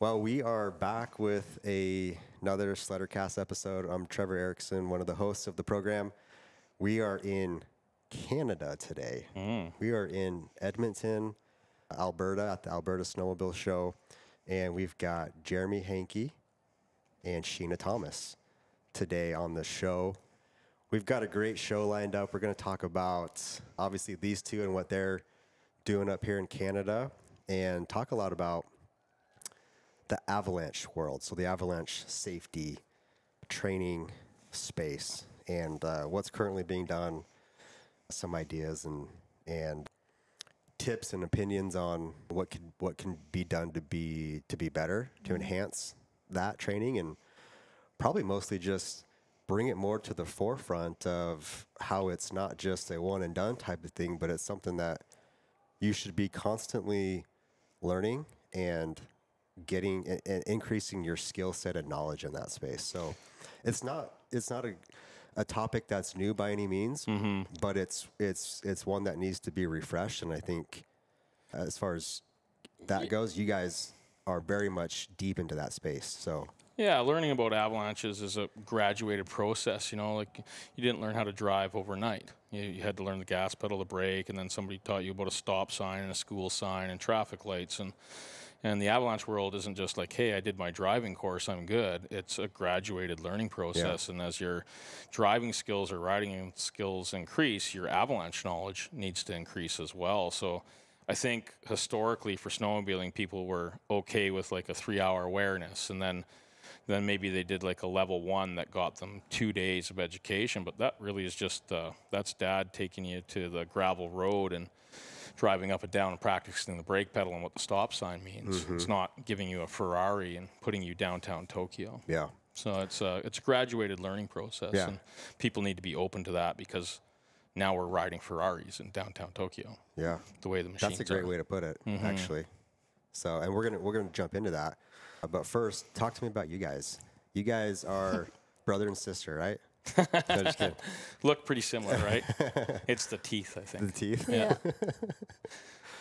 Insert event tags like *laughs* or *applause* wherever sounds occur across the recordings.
Well, we are back with a, another Sleddercast episode. I'm Trevor Erickson, one of the hosts of the program. We are in Canada today. Hmm. We are in Edmonton, Alberta, at the Alberta Snowmobile Show, and we've got Jeremy Hanke and Shena Thomas today on the show. We've got a great show lined up. We're going to talk about obviously these two and what they're doing up here in Canada, and talk a lot about the avalanche world. So the avalanche safety training space and uh, what's currently being done. Some ideas and and tips and opinions on what can what can be done to be to be better to enhance that training and probably mostly just bring it more to the forefront of how it's not just a one and done type of thing, but it's something that you should be constantly learning and getting and, and increasing your skill set and knowledge in that space. So it's not it's not a a topic that's new by any means, mm-hmm. but it's it's it's one that needs to be refreshed. And I think uh, as far as that goes, you guys are very much deep into that space. So Yeah, learning about avalanches is a graduated process. You know, like you didn't learn how to drive overnight. You, you had to learn the gas pedal, the brake, and then somebody taught you about a stop sign and a school sign and traffic lights. And and the avalanche world isn't just like, hey, I did my driving course, I'm good. It's a graduated learning process. And as your driving skills or riding skills increase, your avalanche knowledge needs to increase as well. So I think historically for snowmobiling, people were okay with like a three hour awareness and then then maybe they did like a level one that got them two days of education. But that really is just uh, that's dad taking you to the gravel road and driving up and down and practicing the brake pedal and what the stop sign means. Mm-hmm. It's not giving you a Ferrari and putting you downtown Tokyo. yeah, So it's a it's a graduated learning process, Yeah. and people need to be open to that because now we're riding Ferraris in downtown Tokyo. yeah. The way the machines That's a great are. way to put it, mm-hmm. actually. So, and we're gonna we're gonna jump into that. But first, talk to me about you guys. You guys are *laughs* brother and sister, right? No, just kidding. Look pretty similar, right? *laughs* it's the teeth, I think. The teeth. Yeah. *laughs*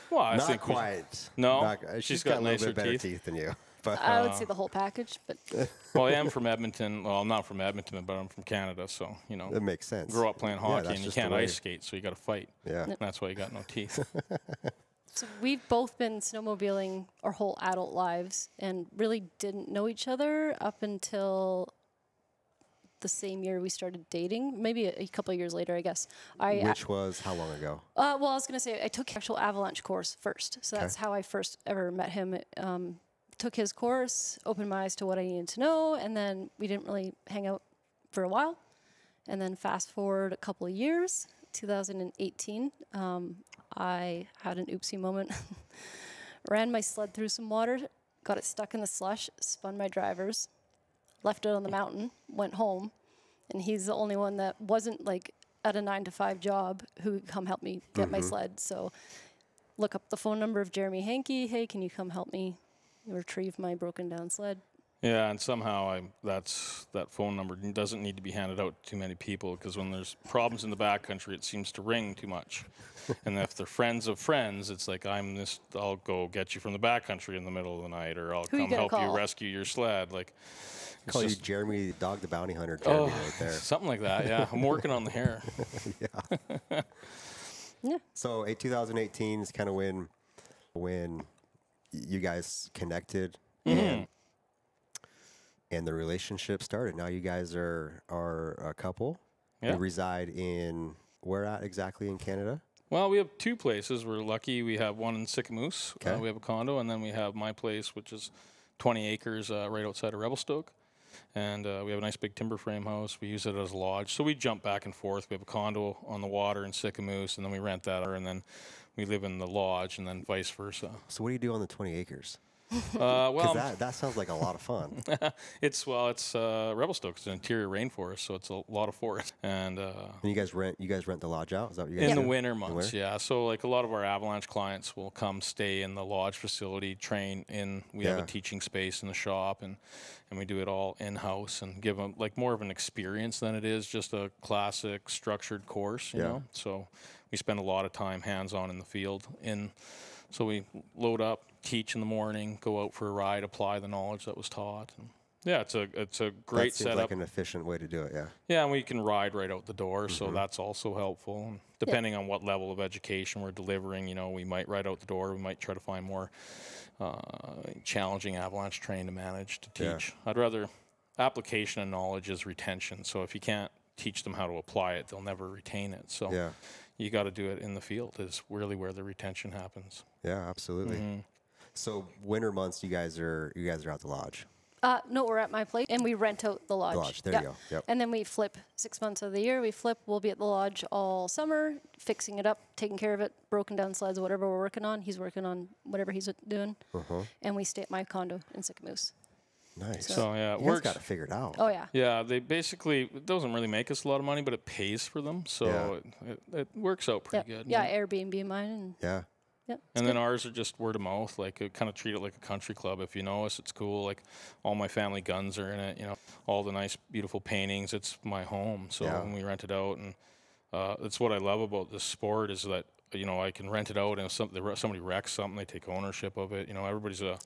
Well, I Not think we- quite. No? Not- She's she's got got, a little nicer bit better teeth? teeth. than you. *laughs* But I would uh, say the whole package, but well, I am from Edmonton. Well, I'm not from Edmonton, but I'm from Canada, so you know, that makes sense. Grow up playing hockey, that's and you can't ice skate, so you got to fight. Yeah. That's why you got no teeth. so we've both been snowmobiling our whole adult lives and really didn't know each other up until the same year we started dating. Maybe a, a couple of years later, I guess. I Which was how long ago? Uh, well, I was going to say I took actual avalanche course first, so that's how I first ever met him. Um, took his course, opened my eyes to what I needed to know, and then we didn't really hang out for a while. And then fast forward a couple of years, 2018, um, I had an oopsie moment. *laughs* Ran my sled through some water, got it stuck in the slush, spun my drivers, left it on the mountain, went home, and he's the only one that wasn't like at a nine to five job who come help me get my mm-hmm. sled. So look up the phone number of Jeremy Hanke. Hey, can you come help me retrieve my broken down sled? Yeah, and somehow I that's that phone number doesn't need to be handed out to too many people because when there's problems in the backcountry, it seems to ring too much. *laughs* and if they're friends of friends, it's like I'm this. I'll go get you from the backcountry in the middle of the night, or I'll Who come gonna help you rescue your sled. Like it's Call you just- Jeremy Dog the Bounty Hunter. Jeremy oh, right there. *laughs* something like that. Yeah, I'm working on the hair. *laughs* Yeah. yeah. So, eight, 2018 is kind of when when you guys connected Mm-hmm. and and the relationship started. Now you guys are are a couple. Yeah. You reside in where at exactly in Canada? Well, we have two places. We're lucky. We have one in Sicamous. Uh, we have a condo, and then we have my place, which is 20 acres uh, right outside of Revelstoke. And uh, we have a nice big timber frame house. We use it as a lodge. So we jump back and forth. We have a condo on the water in Sicamous, and then we rent that, and then we live in the lodge, and then vice versa. So what do you do on the 20 acres? Uh, *laughs* well, that, that sounds like a lot of fun. *laughs* it's well, it's uh, Revelstoke. It's an interior rainforest, so it's a lot of forest. And uh, and you guys rent you guys rent the lodge out? Is that what you guys in the winter months, yeah. So like a lot of our avalanche clients will come stay in the lodge facility, train in. We have a teaching space in the shop, and and we do it all in house and give them like more of an experience than it is just a classic structured course, you Yeah. know. So we spend a lot of time hands on in the field. In so we load up teach in the morning, go out for a ride, apply the knowledge that was taught. And yeah, it's a it's a That great seems setup. like an efficient way to do it. Yeah. Yeah, and we can ride right out the door, Mm-hmm. so that's also helpful. And depending on what level of education we're delivering, you know, we might ride out the door. We might try to find more uh, challenging avalanche terrain to manage to Yeah. teach. I'd rather application and knowledge is retention. So if you can't teach them how to apply it, they'll never retain it. So Yeah. you got to do it in the field. Is really where the retention happens. Yeah. Absolutely. Mm-hmm. So winter months, you guys are you guys are at the lodge. Uh, no, we're at my place and we rent out the lodge. lodge, there you go, yep. And then we flip six months of the year. We flip. We'll be at the lodge all summer, fixing it up, taking care of it, broken down slides, whatever we're working on. He's working on whatever he's doing. Uh-huh. And we stay at my condo in Sicamous. Nice. So yeah, it you guys works. got it figured out. Oh yeah. Yeah, they basically it doesn't really make us a lot of money, but it pays for them, so Yeah. it, it, it works out Yeah, pretty good. yeah, Airbnb mine and Yeah. Yeah. it's And good. then ours are just word of mouth. Like, kind of treat it like a country club. If you know us, it's cool. Like, all my family guns are in it. You know, all the nice, beautiful paintings. It's my home. So Yeah. when we rent it out, and uh, that's what I love about this sport is that you know I can rent it out, and if some, somebody wrecks something, they take ownership of it. You know, everybody's a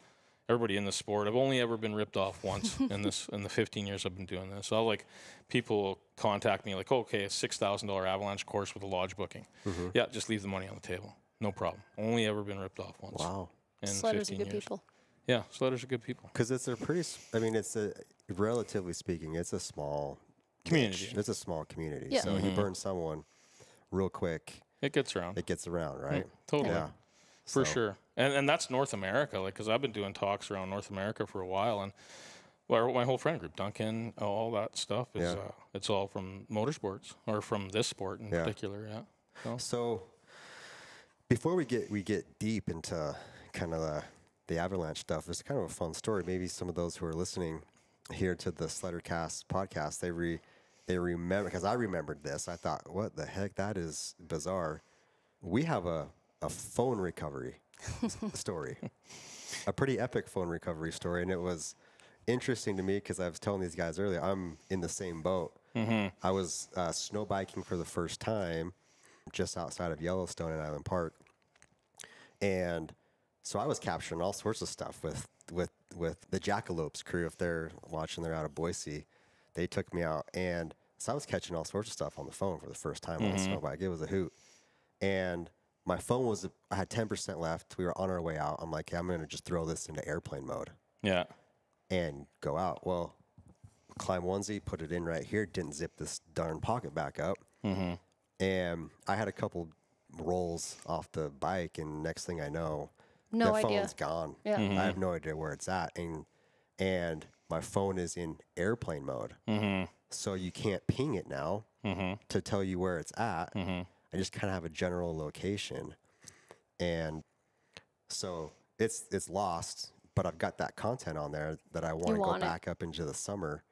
everybody in the sport. I've only ever been ripped off once *laughs* in this in the 15 years I've been doing this. So I'll, like people contact me like, okay, a six thousand dollar avalanche course with a lodge booking. Mm-hmm. Yeah, just leave the money on the table. No problem. Only ever been ripped off once. Wow. In Sledders are good years. people. Yeah, sledders are good people. Because it's a pretty. I mean, it's a relatively speaking, it's a small Community. niche. It's a small community. Yeah. So you burn someone real quick, It gets around. it gets around, right? totally. Yeah. For So- sure. And and that's North America, like, because I've been doing talks around North America for a while, and well, my whole friend group, Duncan, all that stuff is Yeah. uh, it's all from motorsports or from this sport in Yeah. particular. Yeah. So, So before we get we get deep into kind of the the avalanche stuff, it's kind of a fun story. Maybe some of those who are listening here to the Sleddercast podcast, they re they remember because I remembered this. I thought, what the heck? That is bizarre. We have a a phone recovery *laughs* story, a pretty epic phone recovery story, and it was interesting to me because I was telling these guys earlier, I'm in the same boat. I was uh, snow biking for the first time just outside of Yellowstone and Island Park, and so I was capturing all sorts of stuff with with with the Jackalopes crew. If they're watching, they're out of Boise. They took me out, and so I was catching all sorts of stuff on the phone for the first time on a snow bike. It was a hoot, and my phone was I had ten percent left. We were on our way out. I'm like, hey, I'm gonna just throw this into airplane mode yeah. and go out. Well, climb onesie, put it in right here, didn't zip this darn pocket back up. Mm-hmm. And I had a couple rolls off the bike, and next thing I know, No the idea. phone's gone. Yeah. Mm-hmm. I have no idea where it's at, and and my phone is in airplane mode, Mm-hmm. so you can't ping it now to tell you where it's at. Mm-hmm. I just kind of have a general location, and so it's it's lost. But I've got that content on there that I want to go want it. back up into the summer,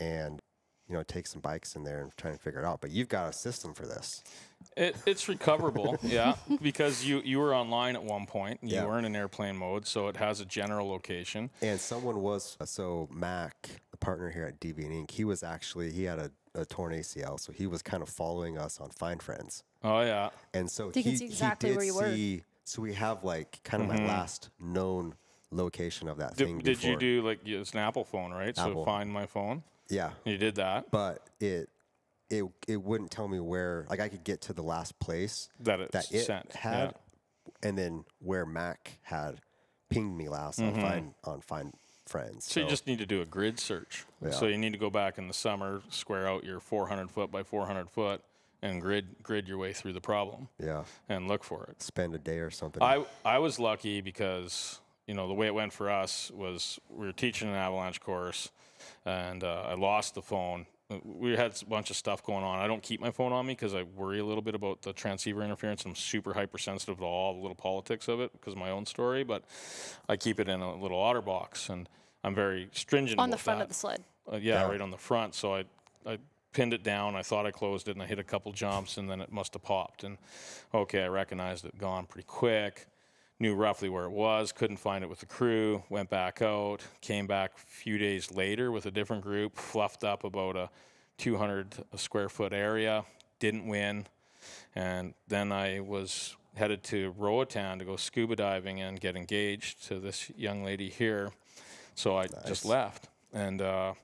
and you know take some bikes in there and try and figure it out. But you've got a system for this. It, it's recoverable, *laughs* yeah, because you you were online at one point. You Yeah. weren't in airplane mode, so it has a general location. And someone was uh, so Mac, the partner here at DV Inc. He was actually he had a, a torn ACL, so he was kind of following us on Find Friends, Oh yeah, and so You he, exactly he did where you were. see. So we have like kind of my mm-hmm. last known location of that did, thing. did you do like it's an Apple phone, right? So find my phone. Yeah, You did that. but it it it wouldn't tell me where. Like I could get to the last place That it's that it sent. had, and then where Mac had pinged me last on Find on Find Friends. Mm-hmm. So, you just need to do a grid search. So you need to go back in the summer, square out your 400 foot by 400 foot, and grid grid your way through the problem yeah and look for it. spend a day or something. I I was lucky because you know the way it went for us was we were teaching an avalanche course, and uh, I lost the phone. We had a bunch of stuff going on. I don't keep my phone on me because I worry a little bit about the transceiver interference. I'm super hypersensitive to all the little politics of it because of my own story, but I keep it in a little otter box and I'm very stringent on the front that. of the sled. Uh, yeah, Yeah. right on the front. So I, I pinned it down. I thought I closed it, and I hit a couple jumps, and then it must have popped. And okay, I recognized it gone pretty quick. Knew roughly where it was. Couldn't find it with the crew. Went back out. Came back a few days later with a different group. Fluffed up about a 200 square foot area. Didn't win. And then I was headed to Roatan to go scuba diving and get engaged to this young lady here. So I just left, and uh,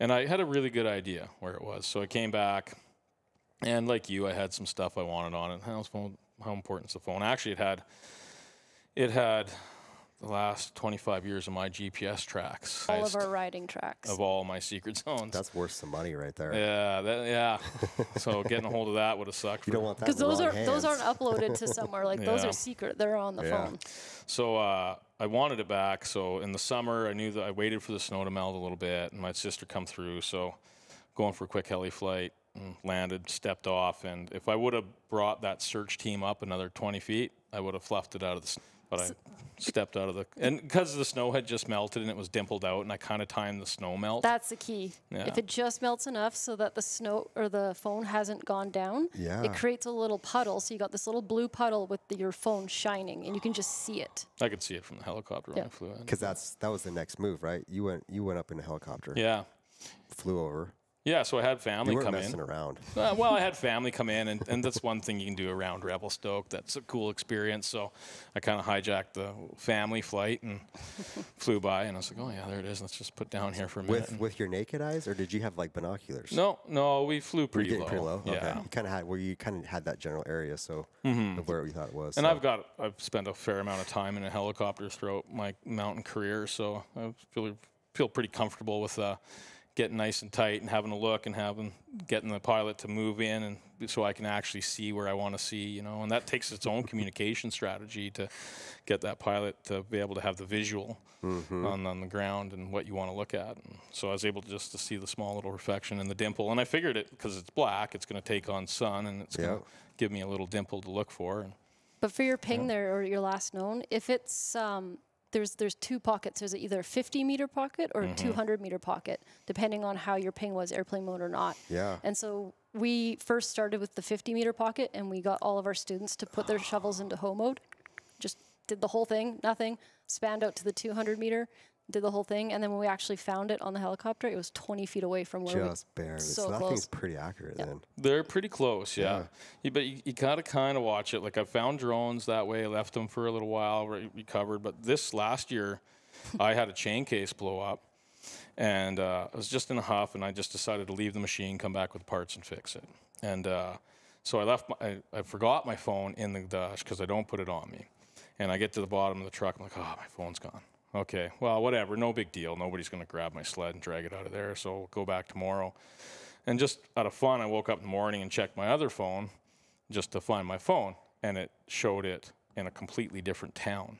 and I had a really good idea where it was. So I came back, and like you, I had some stuff I wanted on it. How, phone? How important's the phone? Actually, it had it had the last 25 years of my GPS tracks All of our riding tracks. of all my secret zones. That's worth some money right there. yeah, that, yeah. *laughs* so getting a hold of that would have sucked. You for- don't want that. Because those wrong are those hands. aren't uploaded to somewhere. Like those are secret. They're on the Yeah. phone. So uh, I wanted it back. So in the summer, I knew that I waited for the snow to melt a little bit, and my sister come through. So going for a quick heli flight, and landed, stepped off, and if I would have brought that search team up another 20 feet, I would have fluffed it out of the. S- But I stepped out of the and because the snow had just melted and it was dimpled out, and I kind of timed the snow melt. That's the key. Yeah. If it just melts enough so that the snow or the phone hasn't gone down, Yeah. it creates a little puddle. So you got this little blue puddle with the, your phone shining, and you can just see it. I could see it from the helicopter when I flew in. Because that's that was the next move, right? You went you went up in a helicopter, Yeah, flew over. Yeah. So I had family You weren't come in. messing around. Uh, well, I had family come in, and, and that's one thing you can do around Revelstoke. That's a cool experience. So I kind of hijacked the family flight and *laughs* flew by, and I was like, oh, yeah, there it is. Let's just put down here for a minute. With with your naked eyes, or did you have like binoculars? no, no, we flew you pretty low. pretty low. Yeah. Okay. You kind of had where you kind of had that general area, so of where we thought it was. And so. I've got, I've spent a fair amount of time in a helicopter throughout my mountain career, so I feel feel pretty comfortable with uh, getting nice and tight and having a look and having getting the pilot to move in and so I can actually see where I want to see, you know, and that takes its own communication strategy to get that pilot to be able to have the visual on, on the ground and what you want to look at. And so I was able to just to see the small little reflection in the dimple, and I figured it because it's black, it's going to take on sun and it's going to give me a little dimple to look for. And But for your ping there or your last known, if it's um, there's there's two pockets. There's either a 50 meter pocket or a mm-hmm. 200 meter pocket, depending on how your ping was, airplane mode or not. Yeah. And so we first started with the 50 meter pocket, and we got all of our students to put their shovels into hoe mode. Just did the whole thing, nothing. Spanned out to the 200 meter, did the whole thing, and then when we actually found it on the helicopter, it was 20 feet away from where we just barely. so So, that close. thing's pretty accurate then. They're pretty close, yeah. You- but you, you gotta kind of watch it. Like I found drones that way, left them for a little while, re- recovered. But this last year, *laughs* I had a chain case blow up, and uh, I was just in a huff, and I just decided to leave the machine, come back with parts, and fix it. And uh, so I left. My, I, I forgot my phone in the dash because I don't put it on me. And I get to the bottom of the truck. I'm like, oh, my phone's gone. Okay, well, whatever. No big deal. Nobody's gonna grab my sled and drag it out of there. So we'll go back tomorrow. And just out of fun, I woke up in the morning and checked my other phone just to find my phone, and it showed it in a completely different town.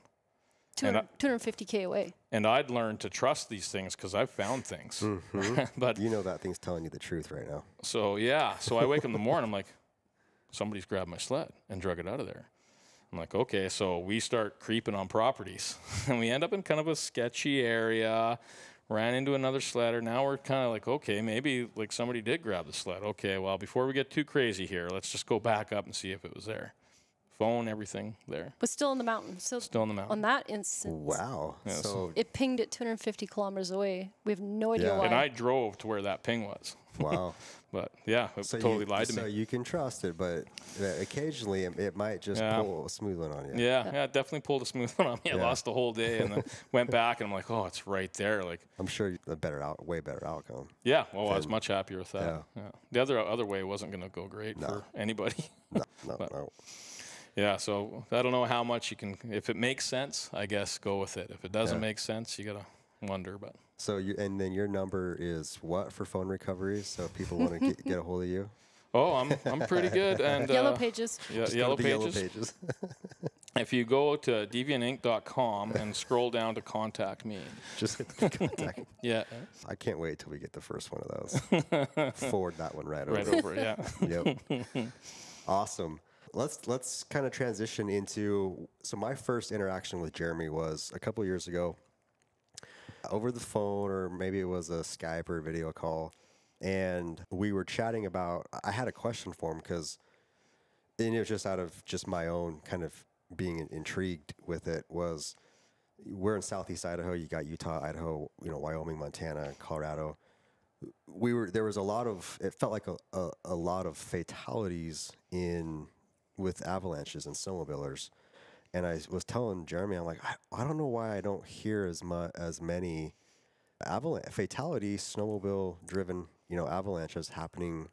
200, 250k away. And I'd learned to trust these things because I've found things. Mm-hmm. *laughs* but You know that thing's telling you the truth right now. so yeah, so I wake up in the morning, I'm like, somebody's grabbed my sled and drug it out of there. I'm like, okay, so we start creeping on properties, *laughs* and we end up in kind of a sketchy area. Ran into another sledder. Now we're kind of like, okay, maybe like somebody did grab the sled. Okay, well, before we get too crazy here, let's just go back up and see if it was there. Phone, everything there, Was still in the mountain. So still in the mountain. on that instance, Wow. Yeah, so- so it pinged at 250 kilometers away. We have no idea Yeah. why. And I drove to where that ping was. wow. *laughs* But yeah, it So totally you, lied to so me. So you can trust it, but uh, occasionally it, it might just Yeah. pull a smooth one on you. Yeah, yeah, it definitely pulled a smooth *laughs* one on me. I Yeah. lost the whole day and then *laughs* went back and I'm like, oh, it's right there. Like, I'm sure a better out, way better outcome. yeah, well, I was much happier with that. Yeah. Yeah. The other other way wasn't going to go great for anybody. No, no, no. Yeah, so I don't know how much you can. If it makes sense, I guess go with it. If it doesn't Yeah. make sense, you gotta wonder. But So you and then your number is what for phone recoveries? So if people want to get, get a hold of you, *laughs* oh, I'm I'm pretty good. And Yellow uh, pages. Yeah, Just go to yellow pages. Yellow pages. *laughs* If you go to deviantink.com and scroll down to contact me, *laughs* just contact. yeah, I can't wait till we get the first one of those. Forward that one right, right over. over. Yeah. Yep. awesome. Let's let's kind of transition into so my first interaction with Jeremy was a couple years ago over the phone or maybe it was a Skype or video call and we were chatting about I had a question for him cuz and it was just out of just my own kind of being intrigued with it was we're in southeast Idaho, you got Utah, Idaho, you know, Wyoming, Montana, Colorado. We were there was a lot of it felt like a, a, a lot of fatalities in with avalanches and snowmobilers, and I was telling Jeremy, I'm like, I, I don't know why I don't hear as much as many avalanche fatality snowmobile driven you know avalanches happening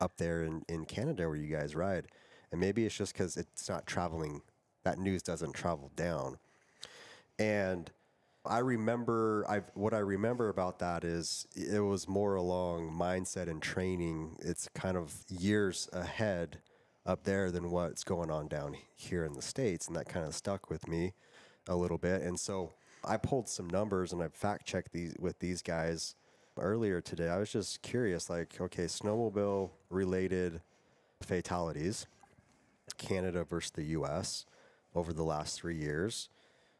up there in, in Canada where you guys ride, and maybe it's just because it's not traveling. That news doesn't travel down, and I remember I what I remember about that is it was more along mindset and training. It's kind of years ahead up there than what's going on down here in the states, and that kind of stuck with me a little bit. And so I pulled some numbers and I fact checked these with these guys earlier today. I was just curious, like, okay, snowmobile related fatalities, Canada versus the U.S. over the last three years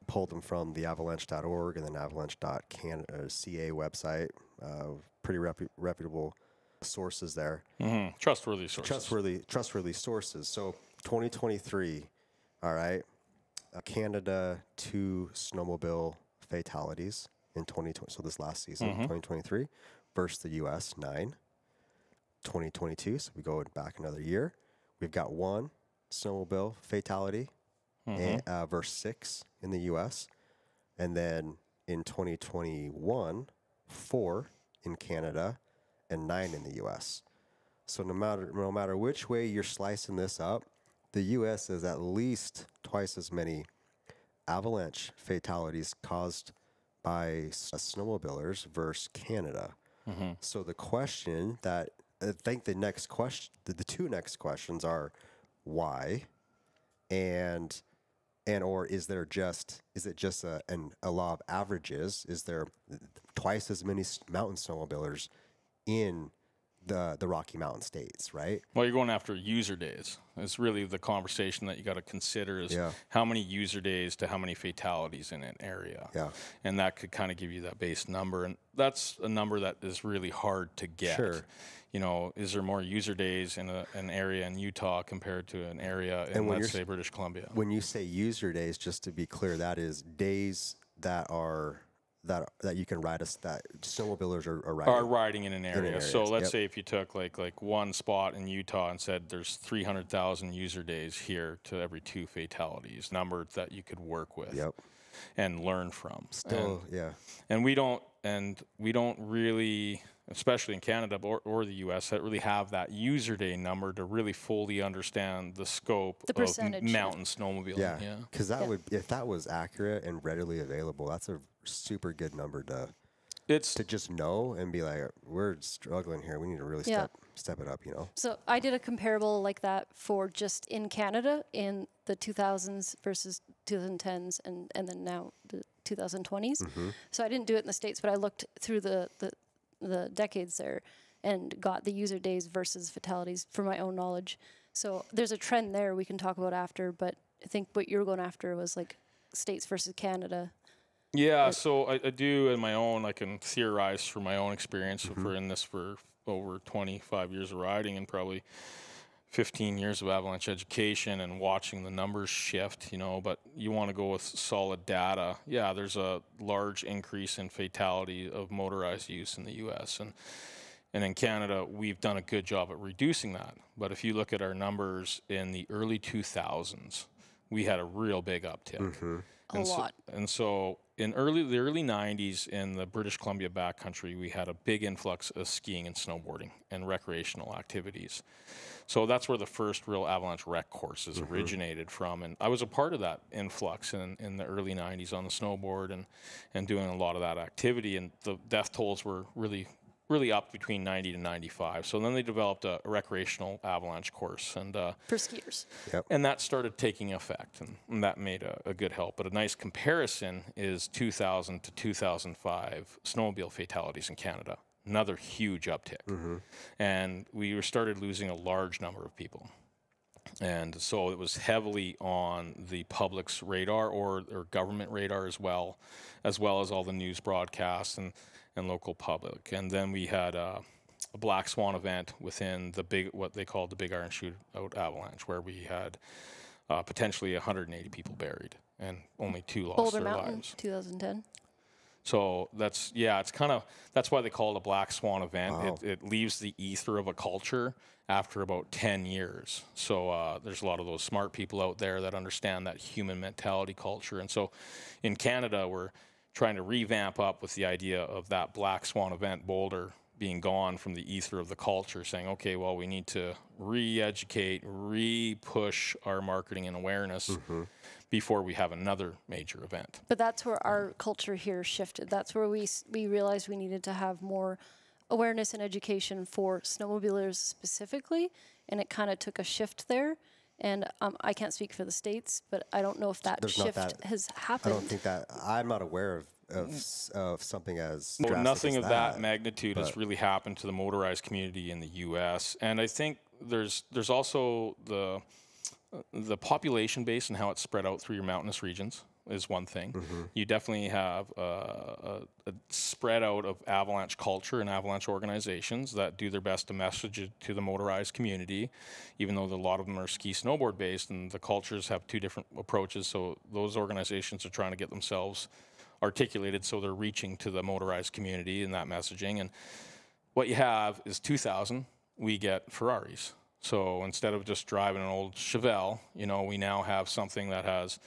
pulled them from the avalanche.org and then avalanche.ca website. Uh, pretty repu- reputable sources there. Mm-hmm. Trustworthy sources. Trustworthy, trustworthy sources. So 2023, all right, uh, Canada two snowmobile fatalities in 2020. So this last season, Mm-hmm. 2023, versus the U.S. nine. 2022, so we go back another year. We've got one snowmobile fatality and, uh, verse six in the U.S. And then in 2021, four in Canada and nine in the U.S. So no matter no matter which way you're slicing this up, the U.S. is at least twice as many avalanche fatalities caused by uh, snowmobilers versus Canada. Mm-hmm. So the question that I think the next question, the, the two next questions are why, and and or is there just is it just a an, a law of averages? Is there twice as many mountain snowmobilers in the the Rocky Mountain states? Right. Well, you're going after user days. It's really the conversation that you got to consider is Yeah. how many user days to how many fatalities in an area. Yeah. And that could kind of give you that base number. And that's a number that is really hard to get. Sure. You know, is there more user days in a, an area in Utah compared to an area in, let's say, British Columbia? When you say user days, just to be clear, that is days that are that that you can ride us that snowmobilers are, are riding. are riding in an area. so areas, let's yep. say if you took like like one spot in Utah and said there's 300,000 user days here to every two fatalities, number that you could work with Yep. and learn from. Still, yeah. and we don't and we don't really especially in canada or, or the us that really have that user day number to really fully understand the scope The of m- mountain snowmobiling Yeah, yeah because that Yeah. would if that was accurate and readily available, that's a super good number to it's to just know and be like, we're struggling here. We need to really Yeah. step step it up. You know. So I did a comparable like that for just in Canada in the 2000s versus 2010s and, and then now the 2020s. Mm-hmm. So I didn't do it in the States, but I looked through the, the, the decades there and got the user days versus fatalities for my own knowledge. So there's a trend there we can talk about after, but I think what you were going after was like States versus Canada. Yeah, so I, I do in my own. I can theorize from my own experience. Mm-hmm. If we're in this for over 25 years of riding and probably 15 years of avalanche education and watching the numbers shift, you know, but you want to go with solid data. Yeah, there's a large increase in fatality of motorized use in the U.S. and and in Canada, we've done a good job at reducing that. But if you look at our numbers in the early 2000s, we had a real big uptick. Mm-hmm. A And so- lot. and so in early the early 90s in the British Columbia backcountry, we had a big influx of skiing and snowboarding and recreational activities. So that's where the first real avalanche rec courses originated from. And I was a part of that influx in, in the early 90s on the snowboard and, and doing a lot of that activity. And the death tolls were really, really up between 90 to 95. So then they developed a, a recreational avalanche course. And uh, For skiers. and that started taking effect, and, and that made a, a good help. But a nice comparison is 2000 to 2005 snowmobile fatalities in Canada. Another huge uptick. And we started losing a large number of people. And so it was heavily on the public's radar or, or government radar as well, as well as all the news broadcasts and, and local public. And then we had uh, a black swan event within the big, what they called the Big Iron Shootout Avalanche, where we had uh, potentially 180 people buried and only two lost Boulder their Mountain, lives. 2010. So that's yeah, it's kind of that's why they call it a black swan event. It, it leaves the ether of a culture after about ten years. So uh, there's a lot of those smart people out there that understand that human mentality culture. And so in Canada, we're trying to revamp up with the idea of that black swan event Boulder being gone from the ether of the culture, saying, okay, well, we need to re-educate, re-push our marketing and awareness before we have another major event. But that's where our culture here shifted. That's where we we realized we needed to have more awareness and education for snowmobilers specifically, and it kind of took a shift there. And um, I can't speak for the states, but I don't know if that There's shift that- has happened. I don't think that I'm not aware of of, of something as Well, nothing as of that, magnitude has really happened to the motorized community in the U.S. And I think there's there's also the the population base and how it's spread out through your mountainous regions is one thing. You definitely have uh, a, a spread out of avalanche culture and avalanche organizations that do their best to message it to the motorized community, even though a lot of them are ski snowboard based and the cultures have two different approaches. So those organizations are trying to get themselves articulated so they're reaching to the motorized community in that messaging. And what you have is 2000, we get Ferraris. So instead of just driving an old Chevelle, you know, we now have something that has,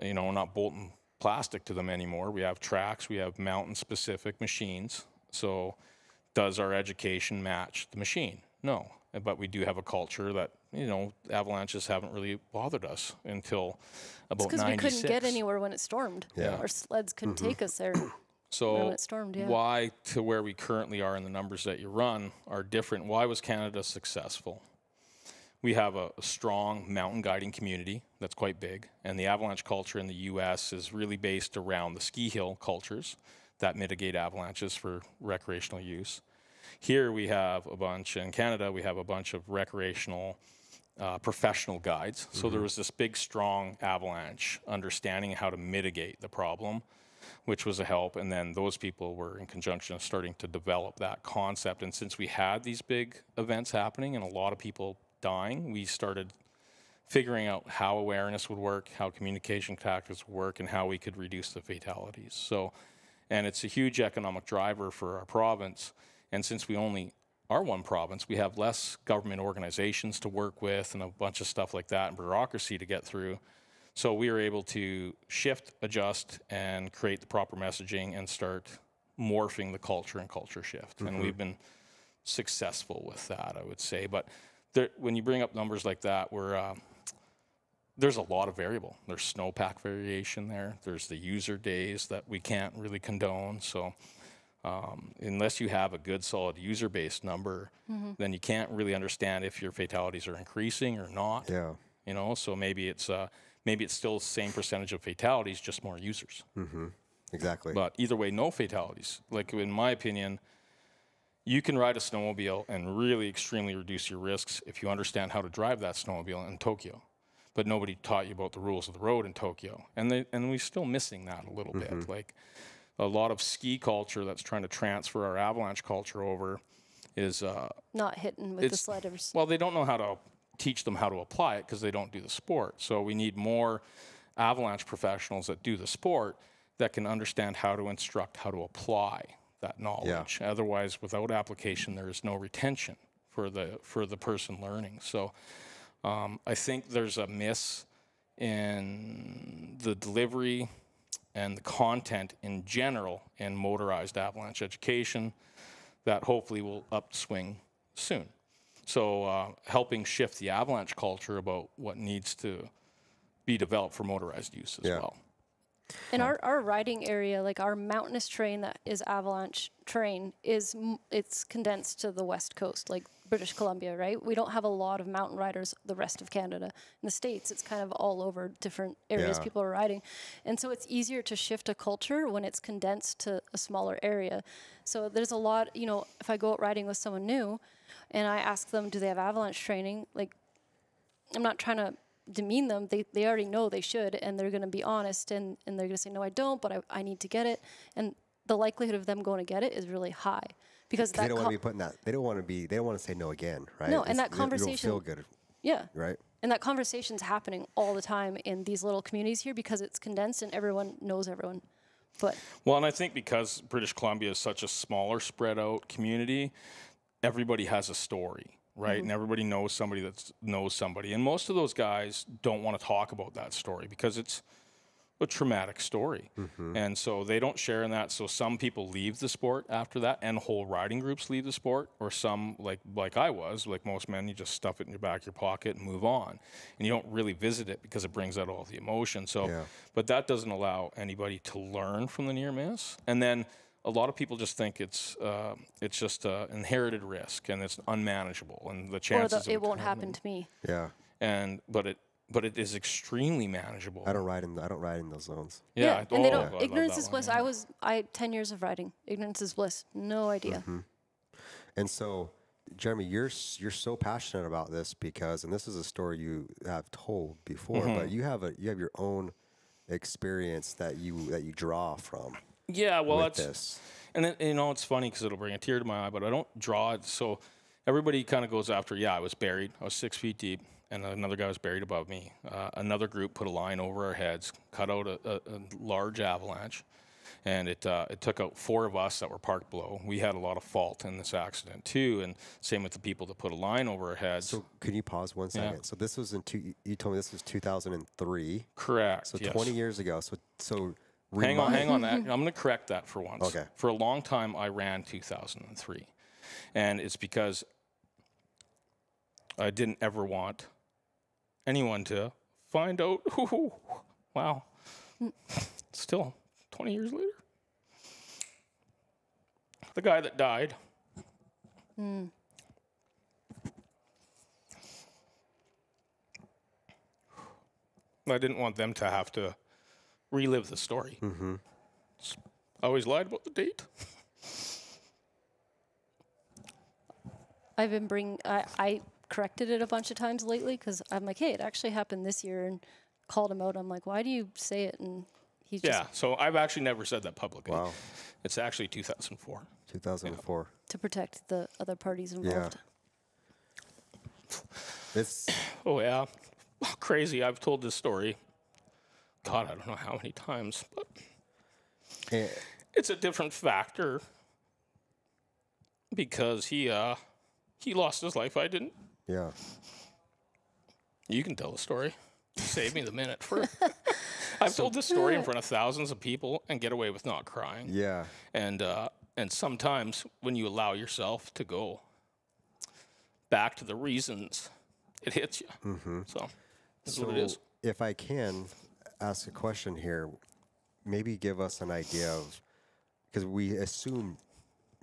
you know, not bolting plastic to them anymore. We have tracks, we have mountain specific machines. So does our education match the machine? No. But we do have a culture that, you know, avalanches haven't really bothered us until about because we couldn't get anywhere when it stormed. Yeah. Our sleds couldn't mm-hmm. take us there. *clears throat* So when it stormed, yeah. why to where we currently are in the numbers that you run are different. Why was Canada successful? We have a, a strong mountain guiding community that's quite big, and the avalanche culture in the U.S. is really based around the ski hill cultures that mitigate avalanches for recreational use. Here we have a bunch in Canada. We have a bunch of recreational uh, professional guides. So there was this big, strong avalanche understanding how to mitigate the problem, which was a help. And then those people were in conjunction starting to develop that concept. And since we had these big events happening and a lot of people dying, we started figuring out how awareness would work, how communication tactics would work, and how we could reduce the fatalities. So, and it's a huge economic driver for our province. And since we only are one province, we have less government organizations to work with and a bunch of stuff like that and bureaucracy to get through. So we were able to shift, adjust, and create the proper messaging and start morphing the culture and culture shift. And we've been successful with that, I would say. But there, when you bring up numbers like that, we're uh, there's a lot of variable. There's snowpack variation there. There's the user days that we can't really condone. So um, unless you have a good solid user based number, then you can't really understand if your fatalities are increasing or not. Yeah. You know, so maybe it's uh, maybe it's still the same percentage of fatalities, just more users. Exactly. But either way, no fatalities. Like in my opinion, you can ride a snowmobile and really extremely reduce your risks if you understand how to drive that snowmobile in Tokyo. But nobody taught you about the rules of the road in Tokyo, and they, and we're still missing that a little bit. Like a lot of ski culture that's trying to transfer our avalanche culture over is uh, Not hitting with the It's- sledders. well, they don't know how to teach them how to apply it because they don't do the sport. So we need more avalanche professionals that do the sport that can understand how to instruct, how to apply that knowledge. Otherwise, without application, there is no retention for the for the person learning. So um, I think there's a miss in the delivery and the content in general in motorized avalanche education that hopefully will upswing soon. So, uh, helping shift the avalanche culture about what needs to be developed for motorized use as Yeah. well. In our, our riding area, like our mountainous terrain that is avalanche terrain, is it's condensed to the west coast, like British Columbia, right? We don't have a lot of mountain riders the rest of Canada. In the states, it's kind of all over different areas Yeah. people are riding, and so it's easier to shift a culture when it's condensed to a smaller area. So there's a lot, you know, if I go out riding with someone new, and I ask them, do they have avalanche training? Like I'm not trying to demean them. They, they already know they should, and they're going to be honest, and, and they're going to say, no, I don't, but I, I need to get it. And the likelihood of them going to get it is really high because they don't want to be putting that. They don't want to be. They don't want to say no again, right? No, and It's- that you don't- You don't conversation- feel good, yeah, right? and that conversation's happening all the time in these little communities here because it's condensed and everyone knows everyone. But Well, and I think because British Columbia is such a smaller, spread out community, everybody has a story, right? Mm-hmm. And everybody knows somebody that knows somebody. And most of those guys don't want to talk about that story because it's a traumatic story. Mm-hmm. And so they don't share in that. So some people leave the sport after that, and whole riding groups leave the sport, or some, like like I was, like most men, you just stuff it in your back of your pocket and move on. And you don't really visit it because it brings out all the emotion. So, Yeah. but that doesn't allow anybody to learn from the near miss. And then a lot of people just think it's uh, it's just uh, inherited risk and it's unmanageable and the or chances the, of it won't happen to me. Yeah. And but it but it is extremely manageable. I don't ride in. I don't ride in those zones. Yeah, and they oh, don't. I love ignorance that is one, bliss. yeah. I was I ten years of riding. Ignorance is bliss. No idea. Mm-hmm. And so, Jeremy, you're you're so passionate about this because, and this is a story you have told before, Mm-hmm. but you have a you have your own experience that you that you draw from Yeah, well, that's this. and then, you know it's funny because it'll bring a tear to my eye, but I don't draw it. So everybody kind of goes after. Yeah, I was buried. I was six feet deep, and another guy was buried above me. Uh, another group put a line over our heads, cut out a, a, a large avalanche, and it uh, it took out four of us that were parked below. We had a lot of fault in this accident too, and same with the people that put a line over our heads. So, can you pause one second? So, this was in two. You told me this was 2003. Correct. So, yes. 20 years ago. So, so Hang on, hang on. That I'm going to correct that for once. Okay. For a long time, I ran 2003, and it's because I didn't ever want anyone to find out. *laughs* Ooh, wow. Still, 20 years later, the guy that died. Hmm. I didn't want them to have to relive the story. Mm-hmm. I always lied about the date. I've been bring. I, I corrected it a bunch of times lately because I'm like, hey, it actually happened this year, and called him out. I'm like, why do you say it? And he's just Yeah, so I've actually never said that publicly. Wow. It's actually 2004. 2004. to protect the other parties involved. Yeah. It's *coughs* Oh, yeah. *coughs* Crazy. I've told this story, God, I don't know how many times, but eh, it's a different factor because he, uh, he lost his life. I didn't. yeah. You can tell the story. Save me the minute for. *laughs* I've told this story in front of thousands of people and get away with not crying. Yeah. and uh, and sometimes when you allow yourself to go back to the reasons, it hits you. So that's what it is. If I can ask a question here, maybe give us an idea of because we assume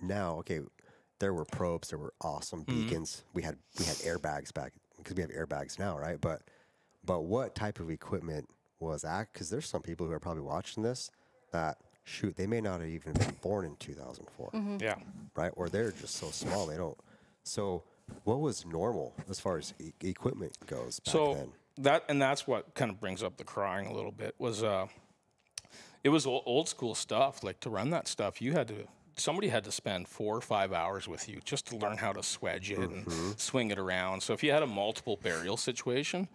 now, okay, there were probes, there were awesome Mm-hmm. beacons. We had we had airbags back because we have airbags now, right? But but what type of equipment was that? Because there's some people who are probably watching this that shoot, they may not have even been born in 2004, Yeah. right? Or they're just so small they don't. So what was normal as far as e- equipment goes back So then? That and that's what kind of brings up the crying a little bit was uh, it was old, old school stuff. Like to run that stuff, you had to somebody had to spend four or five hours with you just to learn how to swedge it Mm-hmm. and swing it around. So if you had a multiple burial situation,